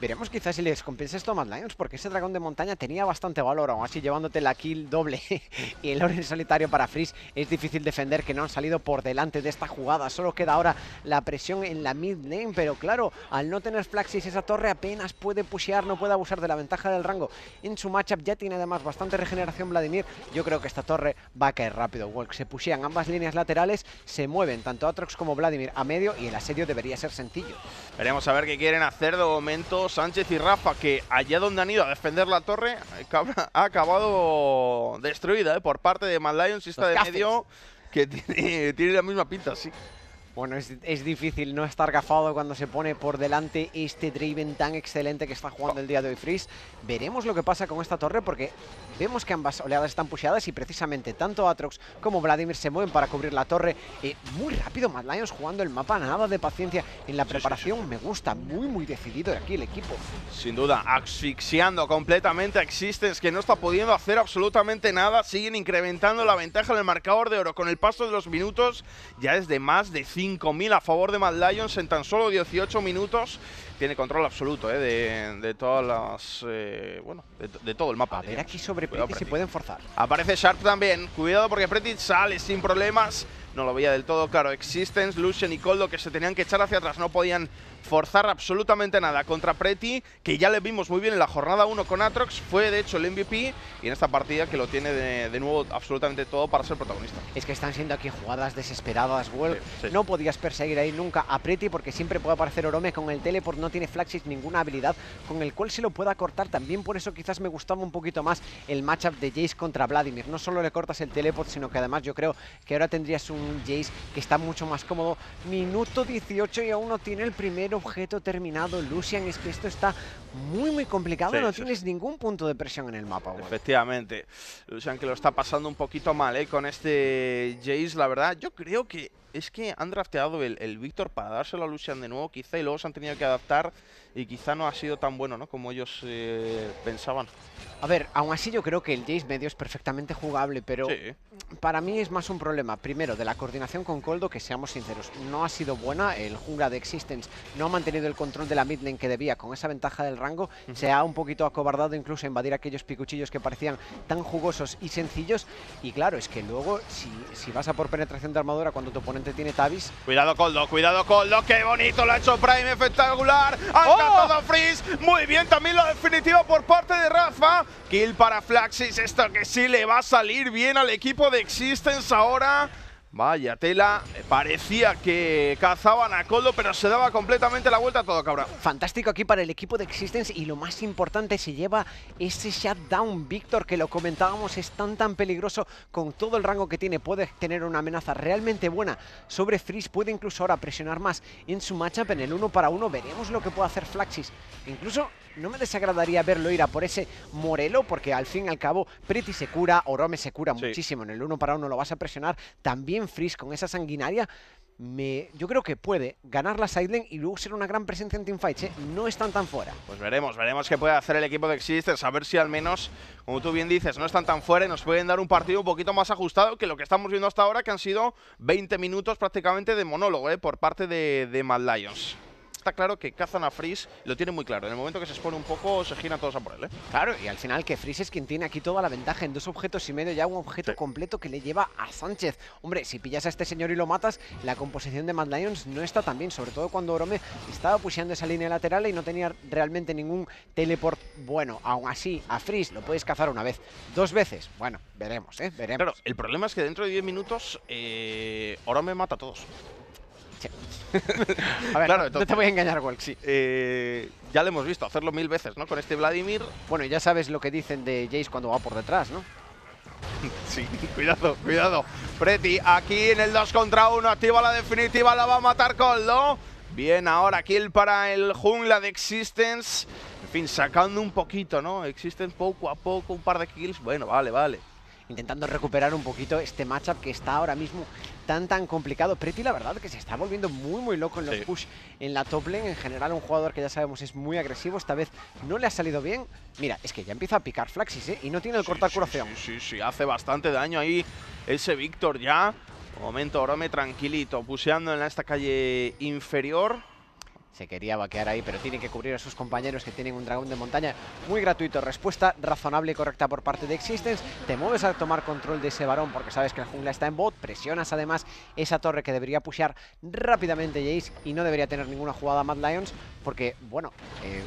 Veremos quizás si les compensa esto a Mad Lions, porque ese dragón de montaña tenía bastante valor, aún así llevándote la kill doble y el oro solitario para Freeze. Es difícil defender que no han salido por delante de esta jugada, solo queda ahora la presión en la mid lane, pero claro, al no tener Flaxis esa torre apenas puede pushear, no puede abusar de la ventaja del rango. En su matchup ya tiene además bastante regeneración Vladimir, yo creo que esta torre va a caer rápido. Se pushean ambas líneas laterales, se mueven tanto Atrox como Vladimir a medio y el asedio debería ser sencillo. Veremos a ver qué quieren hacer de momento Sánchez y Rafa, que allá donde han ido a defender la torre, ha acabado destruida ¿eh? por parte de Mad Lions y está de medio, que tiene, tiene la misma pinta, sí. Bueno, es, difícil no estar gafado cuando se pone por delante este Draven tan excelente que está jugando el día de hoy Freeze. Veremos lo que pasa con esta torre porque vemos que ambas oleadas están pusheadas y precisamente tanto Atrox como Vladimir se mueven para cubrir la torre. Eh, muy rápido Mad Lions jugando el mapa, nada de paciencia en la preparación. Me gusta, muy muy decidido de aquí el equipo. Sin duda, asfixiando completamente a Existence que no está pudiendo hacer absolutamente nada. Siguen incrementando la ventaja en el marcador de oro con el paso de los minutos. Ya es de más de 5 5.000 a favor de Mad Lions en tan solo 18 minutos. Tiene control absoluto eh, de, todas las. Eh, bueno, de, todo el mapa. A ver aquí sobre Pretty si pueden forzar. Aparece Sharp también. Cuidado porque Pretty sale sin problemas. No lo veía del todo claro. Existence, Lucian y Coldo que se tenían que echar hacia atrás. No podían forzar absolutamente nada contra Preti, que ya le vimos muy bien en la jornada 1 con Atrox, fue de hecho el MVP y en esta partida que lo tiene de, nuevo absolutamente todo para ser protagonista. Es que están siendo aquí jugadas desesperadas, Wolf. No podías perseguir ahí nunca a Preti porque siempre puede aparecer Orome con el teleport, no tiene Flaxis ninguna habilidad con el cual se lo pueda cortar. También por eso quizás me gustaba un poquito más el matchup de Jace contra Vladimir. No solo le cortas el teleport, sino que además yo creo que ahora tendrías un Jace que está mucho más cómodo. Minuto 18 y aún no tiene el primero objeto terminado. Lucian, es que esto está muy, muy complicado. no tienes ningún punto de presión en el mapa. Efectivamente. Lucian que lo está pasando un poquito mal ¿eh? con este Jace, la verdad. Yo creo que es que han drafteado el, el Víctor para dárselo a Lucian de nuevo, quizá, y luego se han tenido que adaptar y quizá no ha sido tan bueno ¿no? como ellos eh, pensaban. A ver, aún así yo creo que el Jace medio es perfectamente jugable, pero para mí es más un problema, primero, de la coordinación con Coldo, que seamos sinceros, no ha sido buena, el jungla de Existence no ha mantenido el control de la mid lane que debía con esa ventaja del rango, se ha un poquito acobardado incluso a invadir aquellos picuchillos que parecían tan jugosos y sencillos, y claro, es que luego, si, si vas a por penetración de armadura cuando tu oponente tiene Tabis... Cuidado Coldo, cuidado Coldo, qué bonito lo ha hecho Prime, espectacular, ¡Oh! Freeze. Muy bien también la definitiva por parte de Rafa. Kill para Flaxis. Esto que sí le va a salir bien al equipo de Existence ahora. Vaya tela, parecía que cazaban a Coldo, pero se daba completamente la vuelta a todo, cabra. Fantástico aquí para el equipo de Existence y lo más importante, se lleva ese shutdown. Víctor, que lo comentábamos, es tan tan peligroso con todo el rango que tiene. Puede tener una amenaza realmente buena sobre Freeze, puede incluso ahora presionar más en su matchup en el uno para uno. Veremos lo que puede hacer Flaxis. Incluso no me desagradaría verlo ir a por ese Morelo, porque al fin y al cabo Pretty se cura, Orome se cura muchísimo, en el uno para uno lo vas a presionar, también Freeze con esa sanguinaria, me, yo creo que puede ganar la sideline y luego ser una gran presencia en teamfights, ¿eh? no están tan fuera. Pues veremos, veremos qué puede hacer el equipo de Existers, a ver si al menos, como tú bien dices, no están tan fuera y nos pueden dar un partido un poquito más ajustado que lo que estamos viendo hasta ahora, que han sido 20 minutos prácticamente de monólogo ¿eh? por parte de, de Mad Lions. Está claro que cazan a Freeze, lo tiene muy claro. En el momento que se expone un poco, se giran todos a por él. ¿eh? Claro, y al final que Freeze es quien tiene aquí toda la ventaja en dos objetos y medio, ya un objeto Sí. completo que le lleva a Sánchez. Hombre, si pillas a este señor y lo matas, la composición de Mad Lions no está tan bien, sobre todo cuando Orome estaba pusheando esa línea lateral y no tenía realmente ningún teleport bueno. Aún así, a Freeze lo puedes cazar una vez, dos veces. Bueno, veremos, ¿eh? Veremos. Claro, el problema es que dentro de 10 minutos, eh, Orome mata a todos. A ver, claro, no- te voy a engañar, Walk, sí. Eh, ya lo hemos visto hacerlo mil veces, ¿no? Con este Vladimir. Bueno, ya sabes lo que dicen de Jace cuando va por detrás, ¿no? Sí, cuidado, cuidado. Preti aquí en el 2 contra 1, activa la definitiva, la va a matar Coldo. Bien, ahora kill para el jungla de Existence. En fin, sacando un poquito, ¿no? Existence poco a poco, un par de kills. Bueno, vale, vale. Intentando recuperar un poquito este matchup que está ahora mismo tan tan complicado. Pretty la verdad que se está volviendo muy muy loco en los Sí. push en la top lane. En general un jugador que ya sabemos es muy agresivo. Esta vez no le ha salido bien. Mira, es que ya empieza a picar Flaxis, ¿eh? Y no tiene el Sí, corta sí, curación. Sí, sí, sí, hace bastante daño ahí ese Víctor ya. Momento, Orome tranquilito, puseando en esta calle inferior. Se quería vaquear ahí, pero tiene que cubrir a sus compañeros que tienen un dragón de montaña muy gratuito. Respuesta razonable y correcta por parte de Existence. Te mueves a tomar control de ese varón porque sabes que el jungla está en bot. Presionas además esa torre que debería pushear rápidamente Jace y no debería tener ninguna jugada Mad Lions porque, bueno, eh,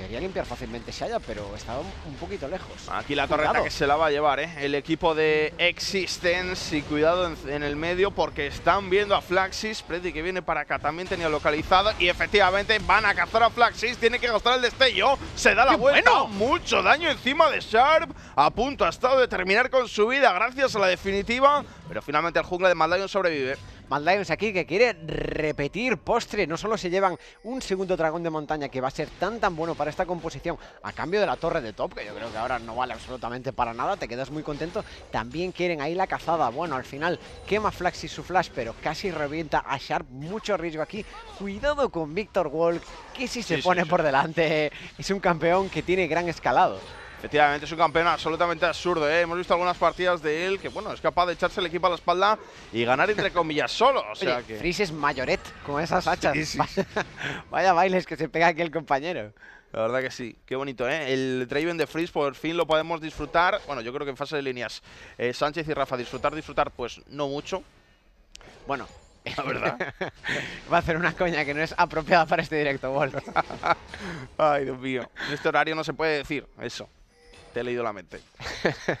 debería limpiar fácilmente Shaya, pero estaba un- poquito lejos. Aquí la torreta Cuidado. que se la va a llevar, ¿eh? El equipo de Existence. Y cuidado en, en el medio porque están viendo a Flaxis. Freddy que viene para acá también tenía localizado. Y efectivamente van a cazar a Flaxis. Tiene que gastar el destello. Se da la ¡Qué vuelta. bueno! Mucho daño encima de Sharp. A punto ha estado de terminar con su vida gracias a la definitiva. Pero finalmente el jungla de Mad Lion sobrevive. Mad Lions aquí que quiere repetir postre. No solo se llevan un segundo dragón de montaña que va a ser tan tan bueno para esta composición a cambio de la torre de top, que yo creo que ahora no vale absolutamente para nada, te quedas muy contento. También quieren ahí la cazada. Bueno, al final quema Flaxis su flash, pero casi revienta a Sharp. Mucho riesgo aquí. Cuidado con Victor Walk, que si se Sí, sí, pone sí. por delante es un campeón que tiene gran escalado. Efectivamente, es un campeón absolutamente absurdo. ¿eh? Hemos visto algunas partidas de él que, bueno, es capaz de echarse el equipo a la espalda y ganar entre comillas solo. O sea Oye, que. Freeze es mayoret con esas hachas. Sí, sí, Vaya, vaya bailes que se pega aquí el compañero. La verdad que sí, qué bonito, ¿eh? El Draven de Freeze por fin lo podemos disfrutar. Bueno, yo creo que en fase de líneas, eh, Sánchez y Rafa, disfrutar, disfrutar, pues no mucho, Bueno, la verdad. Va a hacer una coña que no es apropiada para este directo, Wolf. Ay, Dios mío. En este horario no se puede decir eso. Te he leído la mente.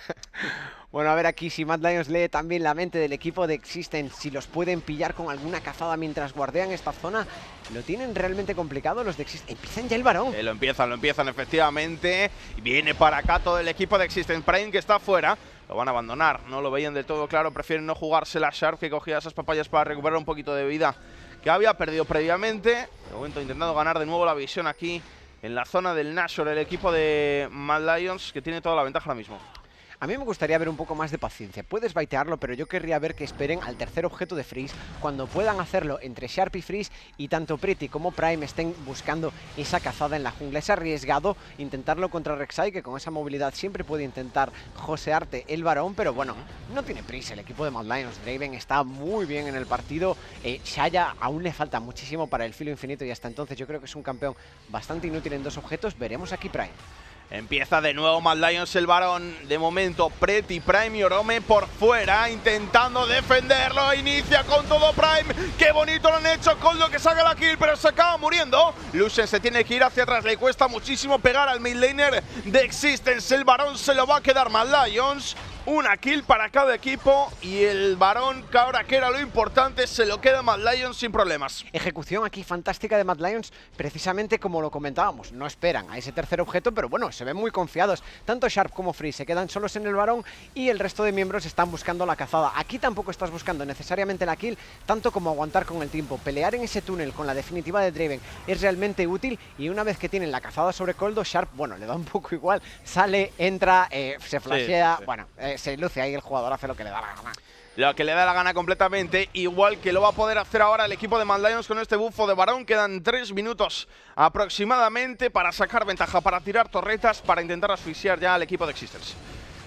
bueno, a ver aquí si Mad Lions lee también la mente del equipo de Existence, si los pueden pillar con alguna cazada mientras guardean esta zona. ¿Lo tienen realmente complicado los de Existence? Empiezan ya el varón. Eh, lo empiezan, lo empiezan efectivamente. Y viene para acá todo el equipo de Existence Prime que está afuera. Lo van a abandonar, no lo veían del todo claro. Prefieren no jugarse la Sharp que cogía esas papayas para recuperar un poquito de vida que había perdido previamente. De momento intentando ganar de nuevo la visión aquí en la zona del Nashor, el equipo de Mad Lions que tiene toda la ventaja ahora mismo. A mí me gustaría ver un poco más de paciencia. Puedes baitearlo, pero yo querría ver que esperen al tercer objeto de Freeze cuando puedan hacerlo entre Sharp y Freeze y tanto Pretty como Prime estén buscando esa cazada en la jungla. Es arriesgado intentarlo contra Rek'Sai, que con esa movilidad siempre puede intentar josearte el varón, pero bueno, no tiene prisa el equipo de Mad Lions. Draven está muy bien en el partido. Eh, Shaya aún le falta muchísimo para el filo infinito y hasta entonces yo creo que es un campeón bastante inútil en dos objetos. Veremos aquí Prime. Empieza de nuevo Mad Lions el varón. De momento, Pretty, Prime y Orome por fuera, intentando defenderlo. Inicia con todo Prime. Qué bonito lo han hecho con lo que saca la kill, pero se acaba muriendo. Lucian se tiene que ir hacia atrás. Le cuesta muchísimo pegar al mid laner de Existence. El varón se lo va a quedar Mad Lions. Una kill para cada equipo y el varón, que ahora que era lo importante, se lo queda Mad Lions sin problemas. Ejecución aquí fantástica de Mad Lions, precisamente como lo comentábamos. No esperan a ese tercer objeto, pero bueno, se ven muy confiados. Tanto Sharp como Free se quedan solos en el varón y el resto de miembros están buscando la cazada. Aquí tampoco estás buscando necesariamente la kill, tanto como aguantar con el tiempo. Pelear en ese túnel con la definitiva de Draven es realmente útil y una vez que tienen la cazada sobre Coldo, Sharp, bueno, le da un poco igual. Sale, entra, eh, se flashea, sí. bueno, eh, se luce ahí el jugador, hace lo que le da la gana. Lo que le da la gana completamente, igual que lo va a poder hacer ahora el equipo de Mad Lions con este bufo de varón. Quedan tres minutos aproximadamente para sacar ventaja, para tirar torretas, para intentar asfixiar ya al equipo de Existence.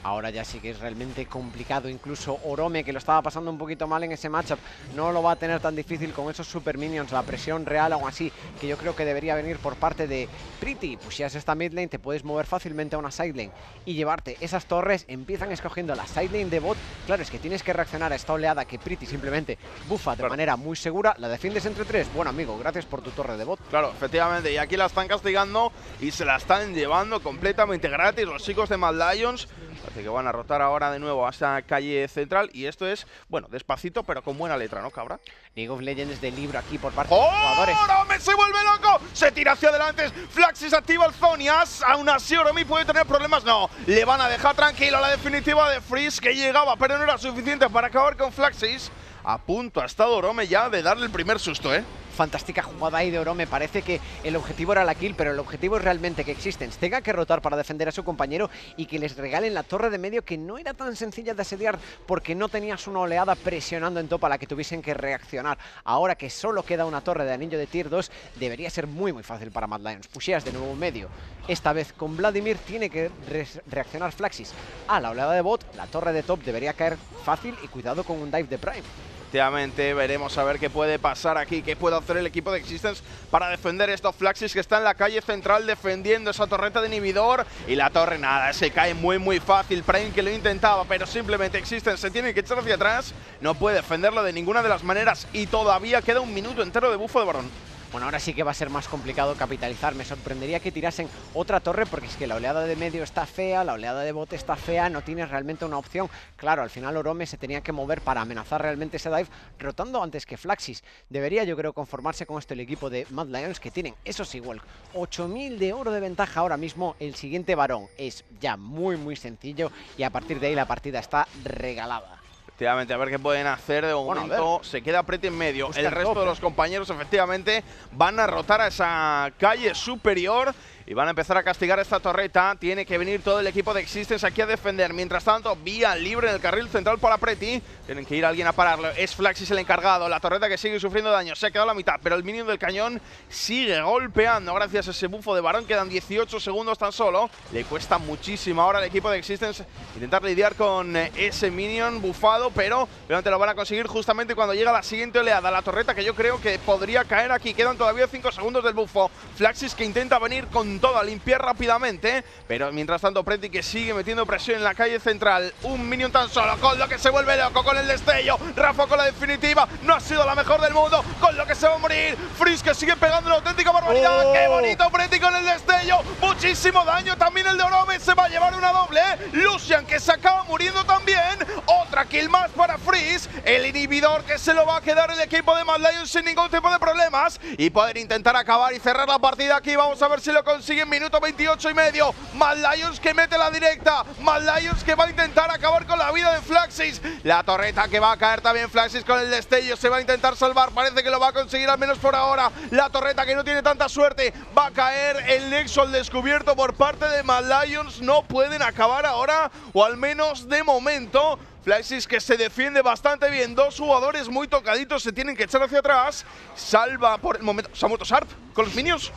Ahora ya sí que es realmente complicado. Incluso Orome, que lo estaba pasando un poquito mal en ese matchup, no lo va a tener tan difícil con esos super minions. La presión real, aún así, que yo creo que debería venir por parte de Pretty. Pusías esta mid lane, te puedes mover fácilmente a una side lane y llevarte esas torres. Empiezan escogiendo la side lane de bot. Claro, es que tienes que reaccionar a esta oleada que Pretty simplemente bufa de manera muy segura. La defiendes entre tres. Bueno, amigo, gracias por tu torre de bot. Claro, efectivamente. Y aquí la están castigando y se la están llevando completamente gratis los chicos de Mad Lions. Parece que van a rotar ahora de nuevo a esa calle central. Y esto es, bueno, despacito, pero con buena letra, ¿no, cabra? League of Legends de libro aquí por parte de los ¡Oh! jugadores. ¡Orome se vuelve loco! Se tira hacia adelante. Flaxis activa el Zonias. Aún así, Oromi puede tener problemas. No, le van a dejar tranquilo la definitiva de Freeze que llegaba, pero no era suficiente para acabar con Flaxis. A punto ha estado Orome ya de darle el primer susto, ¿eh? Fantástica jugada ahí de Oro. Me parece que el objetivo era la kill, pero el objetivo es realmente que Existence tenga que rotar para defender a su compañero y que les regalen la torre de medio que no era tan sencilla de asediar porque no tenías una oleada presionando en top a la que tuviesen que reaccionar. Ahora que solo queda una torre de anillo de tier 2, debería ser muy muy fácil para Mad Lions. Pusheas de nuevo medio. Esta vez con Vladimir tiene que re reaccionar Flaxis a la oleada de bot. La torre de top debería caer fácil y cuidado con un dive de Prime. Efectivamente, veremos a ver qué puede pasar aquí, qué puede hacer el equipo de Existence para defender estos Flaxis que está en la calle central defendiendo esa torreta de inhibidor. Y la torre nada, se cae muy muy fácil, Prime que lo intentaba, pero simplemente Existence se tiene que echar hacia atrás, no puede defenderlo de ninguna de las maneras y todavía queda un minuto entero de bufo de varón. Bueno, ahora sí que va a ser más complicado capitalizar. Me sorprendería que tirasen otra torre porque es que la oleada de medio está fea, la oleada de bote está fea, no tienes realmente una opción. Claro, al final Orome se tenía que mover para amenazar realmente ese dive, rotando antes que Flaxis. Debería, yo creo, conformarse con esto el equipo de Mad Lions que tienen, eso sí, igual, 8000 de oro de ventaja ahora mismo. El siguiente varón es ya muy, muy sencillo y a partir de ahí la partida está regalada. Efectivamente, a ver qué pueden hacer. De Bueno, momento se queda Preti en medio. Busca el resto de los compañeros, efectivamente, van a rotar a esa calle superior y van a empezar a castigar esta torreta. Tiene que venir todo el equipo de Existence aquí a defender. Mientras tanto, vía libre en el carril central para Preti. Tienen que ir alguien a pararlo. Es Flaxis el encargado. La torreta que sigue sufriendo daño. Se ha quedado a la mitad, pero el minion del cañón sigue golpeando. Gracias a ese bufo de varón, quedan 18 segundos tan solo. Le cuesta muchísimo ahora al equipo de Existence intentar lidiar con eh, ese minion bufado, pero realmente lo van a conseguir justamente cuando llega la siguiente oleada. La torreta que yo creo que podría caer aquí. Quedan todavía 5 segundos del bufo. Flaxis que intenta venir con todo a limpiar rápidamente, pero mientras tanto Preti que sigue metiendo presión en la calle central. Un minion tan solo, con lo que se vuelve loco con el destello. Rafa con la definitiva, no ha sido la mejor del mundo, con lo que se va a morir. Freeze que sigue pegando una auténtica barbaridad. Oh. ¡Qué bonito Preti con el destello! Muchísimo daño también el de Orome, se va a llevar una doble. Lucian que se acaba muriendo también. Otra kill más para Freeze. El inhibidor que se lo va a quedar el equipo de Mad Lions sin ningún tipo de problemas. Y poder intentar acabar y cerrar la partida aquí. Vamos a ver si lo consiguen. Minuto 28 y medio. Mad Lions que mete la directa. Mad Lions que va a intentar acabar con la vida de Flaxis. La torreta que va a caer también Flaxis con el destello. Se va a intentar salvar. Parece que lo va a conseguir al menos por ahora. La torreta que no tiene tanta suerte. Va a caer el Nexo descubierto por parte de Mad Lions. No pueden acabar ahora. O al menos de momento. Flaxis que se defiende bastante bien. Dos jugadores muy tocaditos se tienen que echar hacia atrás. Salva por el momento. ¿Se ha muerto Sharp con los minions?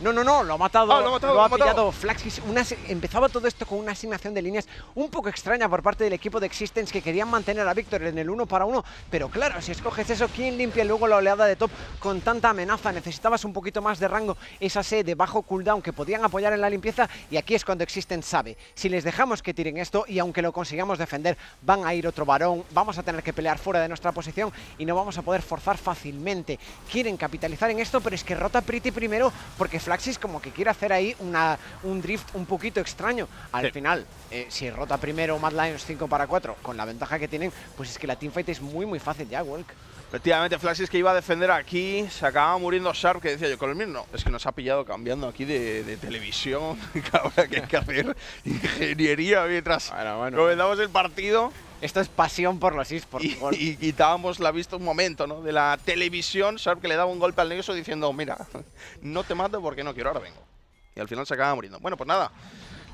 No, no, no, lo ha matado. Ah, lo ha matado, lo ha ha matado. pillado Flaxis. Una empezaba todo esto con una asignación de líneas un poco extraña por parte del equipo de Existence que querían mantener a Víctor en el uno para uno. Pero claro, si escoges eso, ¿quién limpia luego la oleada de top con tanta amenaza? Necesitabas un poquito más de rango, esa C de bajo cooldown que podían apoyar en la limpieza. Y aquí es cuando Existence sabe. Si les dejamos que tiren esto y aunque lo consigamos defender, van a ir otro varón. Vamos a tener que pelear fuera de nuestra posición y no vamos a poder forzar fácilmente. Quieren capitalizar en esto, pero es que rota Pretty primero porque Flaxis como que quiere hacer ahí una, un drift un poquito extraño. Al Sí. final, eh, si rota primero Mad Lions 5 para 4, con la ventaja que tienen, pues es que la teamfight es muy muy fácil ya, Walk. Efectivamente, Flaxis que iba a defender aquí, se acaba muriendo Sharp, que decía yo, con el mismo no, es que nos ha pillado cambiando aquí de, de televisión, cabrón, que hay que hacer ingeniería mientras Bueno, bueno. comenzamos el partido Esto es pasión por los esports. y, y quitábamos la vista un momento, ¿no? De la televisión, Sharp que le daba un golpe al Nexo diciendo, mira, no te mato porque no quiero, ahora vengo. Y al final se acaba muriendo. Bueno, pues nada,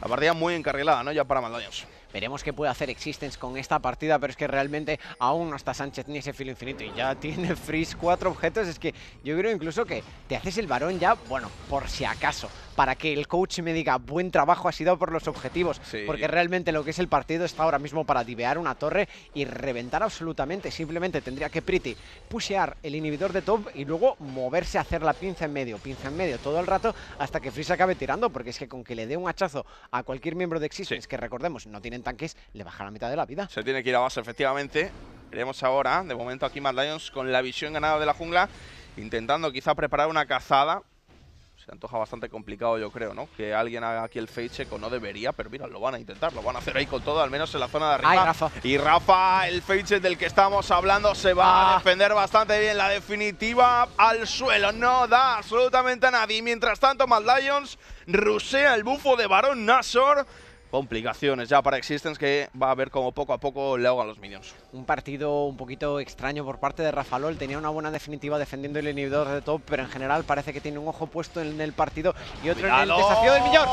la partida muy encarrilada, ¿no? Ya para Mad Lions. Veremos qué puede hacer Existence con esta partida, pero es que realmente aún no está Sánchez ni ese filo infinito y ya tiene Freeze cuatro objetos. Es que yo creo incluso que te haces el varón ya, bueno, por si acaso, para que el coach me diga buen trabajo ha sido por los objetivos, Sí. porque realmente lo que es el partido está ahora mismo para divear una torre y reventar absolutamente. Simplemente tendría que Pretty pushear el inhibidor de top y luego moverse a hacer la pinza en medio, pinza en medio todo el rato hasta que Freeze acabe tirando, porque es que con que le dé un hachazo a cualquier miembro de Existence, Sí. que recordemos no tienen tanques, le baja la mitad de la vida. Se tiene que ir a base, efectivamente. Veremos ahora, de momento aquí Mad Lions con la visión ganada de la jungla, intentando quizá preparar una cazada. Se antoja bastante complicado, yo creo, ¿no? Que alguien haga aquí el fade check o no debería, pero mira, lo van a intentar, lo van a hacer ahí con todo, al menos en la zona de arriba. Ay, Rafa. Y Rafa, el fade check del que estamos hablando, se va Ah. a defender bastante bien. La definitiva al suelo, no da absolutamente a nadie. Y mientras tanto, Mad Lions rusea el bufo de Barón Nashor. Complicaciones ya para Existence que va a ver como poco a poco le ahogan los minions. Un partido un poquito extraño por parte de Rafa Lol. Tenía una buena definitiva defendiendo el inhibidor de top, pero en general parece que tiene un ojo puesto en el partido y otro en el desafío del millón.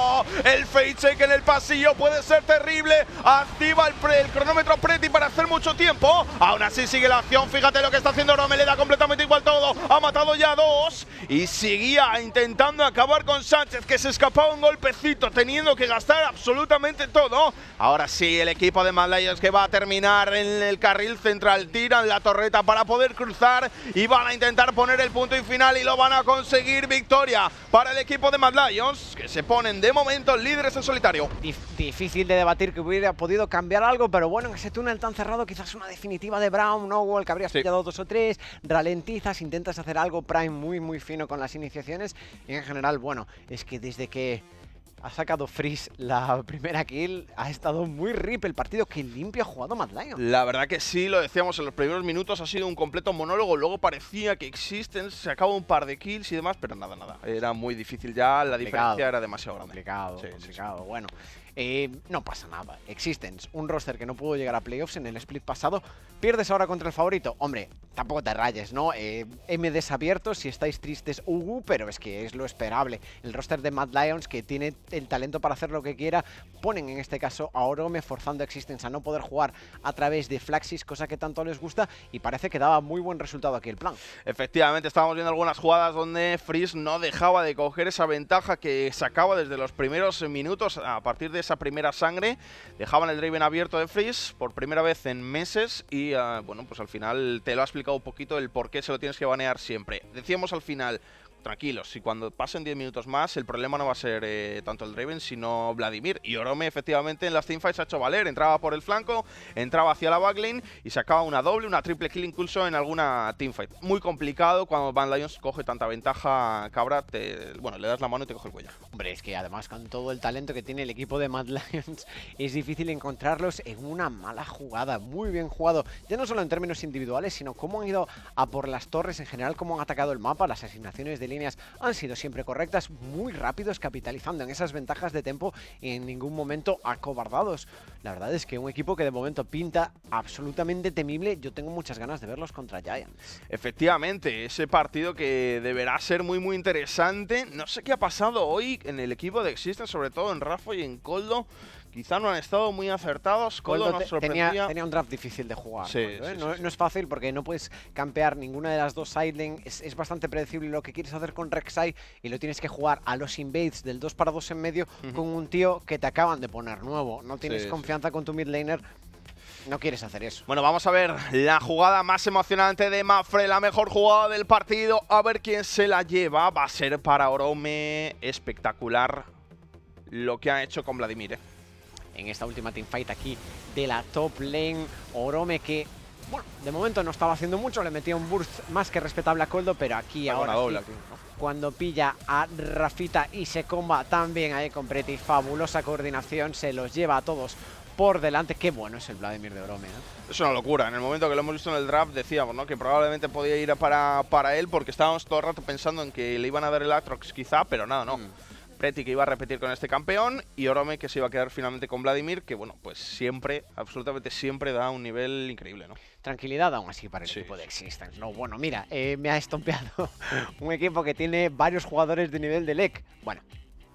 El fade check en el pasillo puede ser terrible. Activa el, pre- el cronómetro Preti para hacer mucho tiempo. Aún así sigue la acción. Fíjate lo que está haciendo Rome. Le da completamente igual todo. Ha matado ya dos. Y seguía intentando acabar con Sánchez, que se escapaba un golpecito, teniendo que gastar absolutamente todo. Ahora sí, el equipo de Mad Lions que va a terminar en el carril central. Tiran la torreta para poder cruzar y van a intentar poner el punto y final y lo van a conseguir. Victoria para el equipo de Mad Lions, que se ponen de momento líderes en solitario. Dif- difícil de debatir que hubiera podido cambiar algo, pero bueno, en ese túnel tan cerrado, quizás una definitiva de Brown, no que habrías Sí. pillado dos o tres, ralentizas, intentas hacer algo Prime muy, muy fino con las iniciaciones. Y en general, bueno, es que desde que ha sacado Freeze la primera kill, ha estado muy rip el partido. que limpio ha jugado Mad Lions. La verdad que sí, lo decíamos en los primeros minutos, ha sido un completo monólogo. Luego parecía que existen, se acaba un par de kills y demás, pero nada, nada. Era muy difícil ya, la Complicado. diferencia era demasiado grande. Complicado, Sí, sí, sí. complicado. Bueno, eh, no pasa nada. Existence, un roster que no pudo llegar a playoffs en el split pasado. Pierdes ahora contra el favorito. Hombre, tampoco te rayes, ¿no? Eh, MDs abiertos, si estáis tristes, Ugu, pero es que es lo esperable. El roster de Mad Lions, que tiene el talento para hacer lo que quiera, ponen en este caso a Orome forzando a Existence a no poder jugar a través de Flaxis, cosa que tanto les gusta, y parece que daba muy buen resultado aquí el plan. Efectivamente, estábamos viendo algunas jugadas donde Freeze no dejaba de coger esa ventaja que sacaba desde los primeros minutos a partir de esa primera sangre. Dejaban el Draven abierto de Freeze por primera vez en meses y ah, bueno, pues al final te lo ha explicado un poquito el por qué se lo tienes que banear siempre. Decíamos al final, tranquilos, si cuando pasen 10 minutos más el problema no va a ser eh, tanto el Draven sino Vladimir. Y Orome efectivamente en las teamfights ha hecho valer, entraba por el flanco, entraba hacia la backlane y sacaba una doble, una triple kill incluso en alguna teamfight. Muy complicado cuando Van Lions coge tanta ventaja, Cabra, bueno, le das la mano y te coge el cuello. Hombre, es que además con todo el talento que tiene el equipo de Mad Lions es difícil encontrarlos en una mala jugada, muy bien jugado, ya no solo en términos individuales, sino cómo han ido a por las torres en general, cómo han atacado el mapa, las asignaciones de líneas han sido siempre correctas, muy rápidos, capitalizando en esas ventajas de tempo y en ningún momento acobardados. La verdad es que un equipo que de momento pinta absolutamente temible, yo tengo muchas ganas de verlos contra Giants. Efectivamente, ese partido que deberá ser muy muy interesante. No sé qué ha pasado hoy en el equipo de Existence, sobre todo en Rafa y en Coldo. Quizá no han estado muy acertados. Coldo nos sorprendía. tenía, tenía un draft difícil de jugar. Sí, Coldo, ¿eh? sí, no, sí, no es fácil porque no puedes campear ninguna de las dos sidelane. Es, es bastante predecible lo que quieres hacer con Rek'Sai y lo tienes que jugar a los invades del 2 para 2 en medio con un tío que te acaban de poner nuevo. No tienes confianza con tu mid laner. No quieres hacer eso. Bueno, vamos a ver la jugada más emocionante de Mafre, la mejor jugada del partido. A ver quién se la lleva. Va a ser para Orome espectacular lo que ha hecho con Vladimir. ¿eh? En esta última teamfight aquí de la top lane. Orome que, bueno, de momento no estaba haciendo mucho, le metía un burst más que respetable a Coldo, pero aquí ahora doble sí, aquí, ¿no? cuando pilla a Rafita y se comba también ahí con Preti, fabulosa coordinación, se los lleva a todos por delante. Qué bueno es el Vladimir de Orome, ¿eh? Es una locura. En el momento que lo hemos visto en el draft decíamos ¿no? que probablemente podía ir para, para él porque estábamos todo el rato pensando en que le iban a dar el Atrox quizá, pero nada, no. Mm. Preti que iba a repetir con este campeón y Orome que se iba a quedar finalmente con Vladimir, que bueno, pues siempre, absolutamente siempre da un nivel increíble, ¿no? Tranquilidad aún así para el Sí. equipo de Existence. No, bueno, mira, eh, me ha estompeado un equipo que tiene varios jugadores de nivel de LEC. Bueno,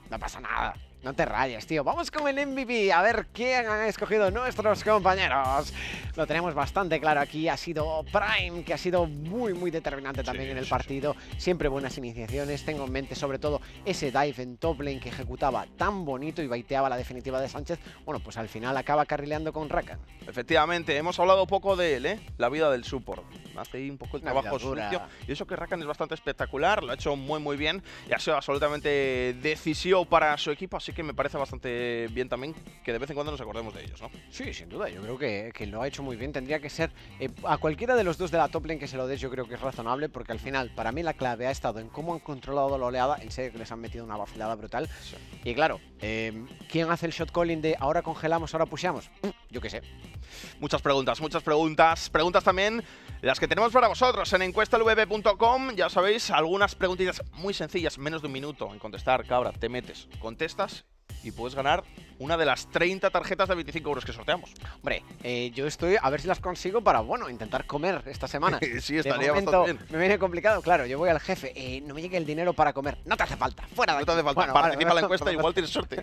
no pasa nada. No te rayes, tío. Vamos con el MVP. A ver quién han escogido nuestros compañeros. Lo tenemos bastante claro aquí. Ha sido Prime, que ha sido muy, muy determinante también en el partido. Siempre buenas iniciaciones. Tengo en mente sobre todo ese dive en top lane que ejecutaba tan bonito y baiteaba la definitiva de Sánchez. Bueno, pues al final acaba carrileando con Rakan. Efectivamente, hemos hablado poco de él, ¿eh? La vida del support. Hace ahí un poco el Una trabajo sucio. Y eso que Rakan es bastante espectacular, lo ha hecho muy muy bien y ha sido absolutamente decisivo para su equipo, así que me parece bastante bien también que de vez en cuando nos acordemos de ellos, ¿no? Sí, sin duda, yo creo que, que lo ha hecho muy bien. Tendría que ser eh, a cualquiera de los dos de la top lane que se lo des, yo creo que es razonable, porque al final, para mí, la clave ha estado en cómo han controlado la oleada. En serio que les han metido una vacilada brutal. Sí. Y claro, eh, ¿quién hace el shot calling de ahora congelamos, ahora pusheamos? Yo qué sé. Muchas preguntas, muchas preguntas. Preguntas también las que tenemos para vosotros en encuestalvb.com. Ya sabéis, algunas preguntitas muy sencillas, menos de un minuto en contestar. Cabra, te metes, contestas y puedes ganar una de las 30 tarjetas de 25 euros que sorteamos. Hombre, eh, yo estoy a ver si las consigo para, bueno, intentar comer esta semana. sí, estaría momento, bastante bien. me viene complicado, claro, yo voy al jefe, eh, no me llega el dinero para comer, no te hace falta, fuera de No te hace falta, Bueno, vale, participa en la encuesta, igual tienes suerte.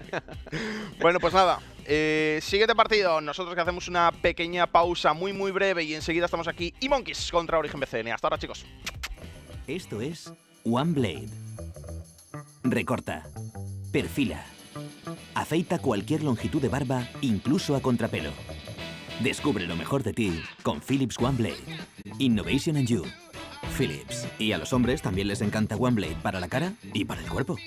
bueno, pues nada, eh, siguiente partido. Nosotros que hacemos una pequeña pausa muy, muy breve y enseguida estamos aquí. Y Monkeys contra Origen BCN. Hasta ahora, chicos. Esto es One Blade. Recorta, perfila, afeita cualquier longitud de barba, incluso a contrapelo. Descubre lo mejor de ti con Philips One Blade. Innovation and You. Philips. Y a los hombres también les encanta One Blade para la cara y para el cuerpo.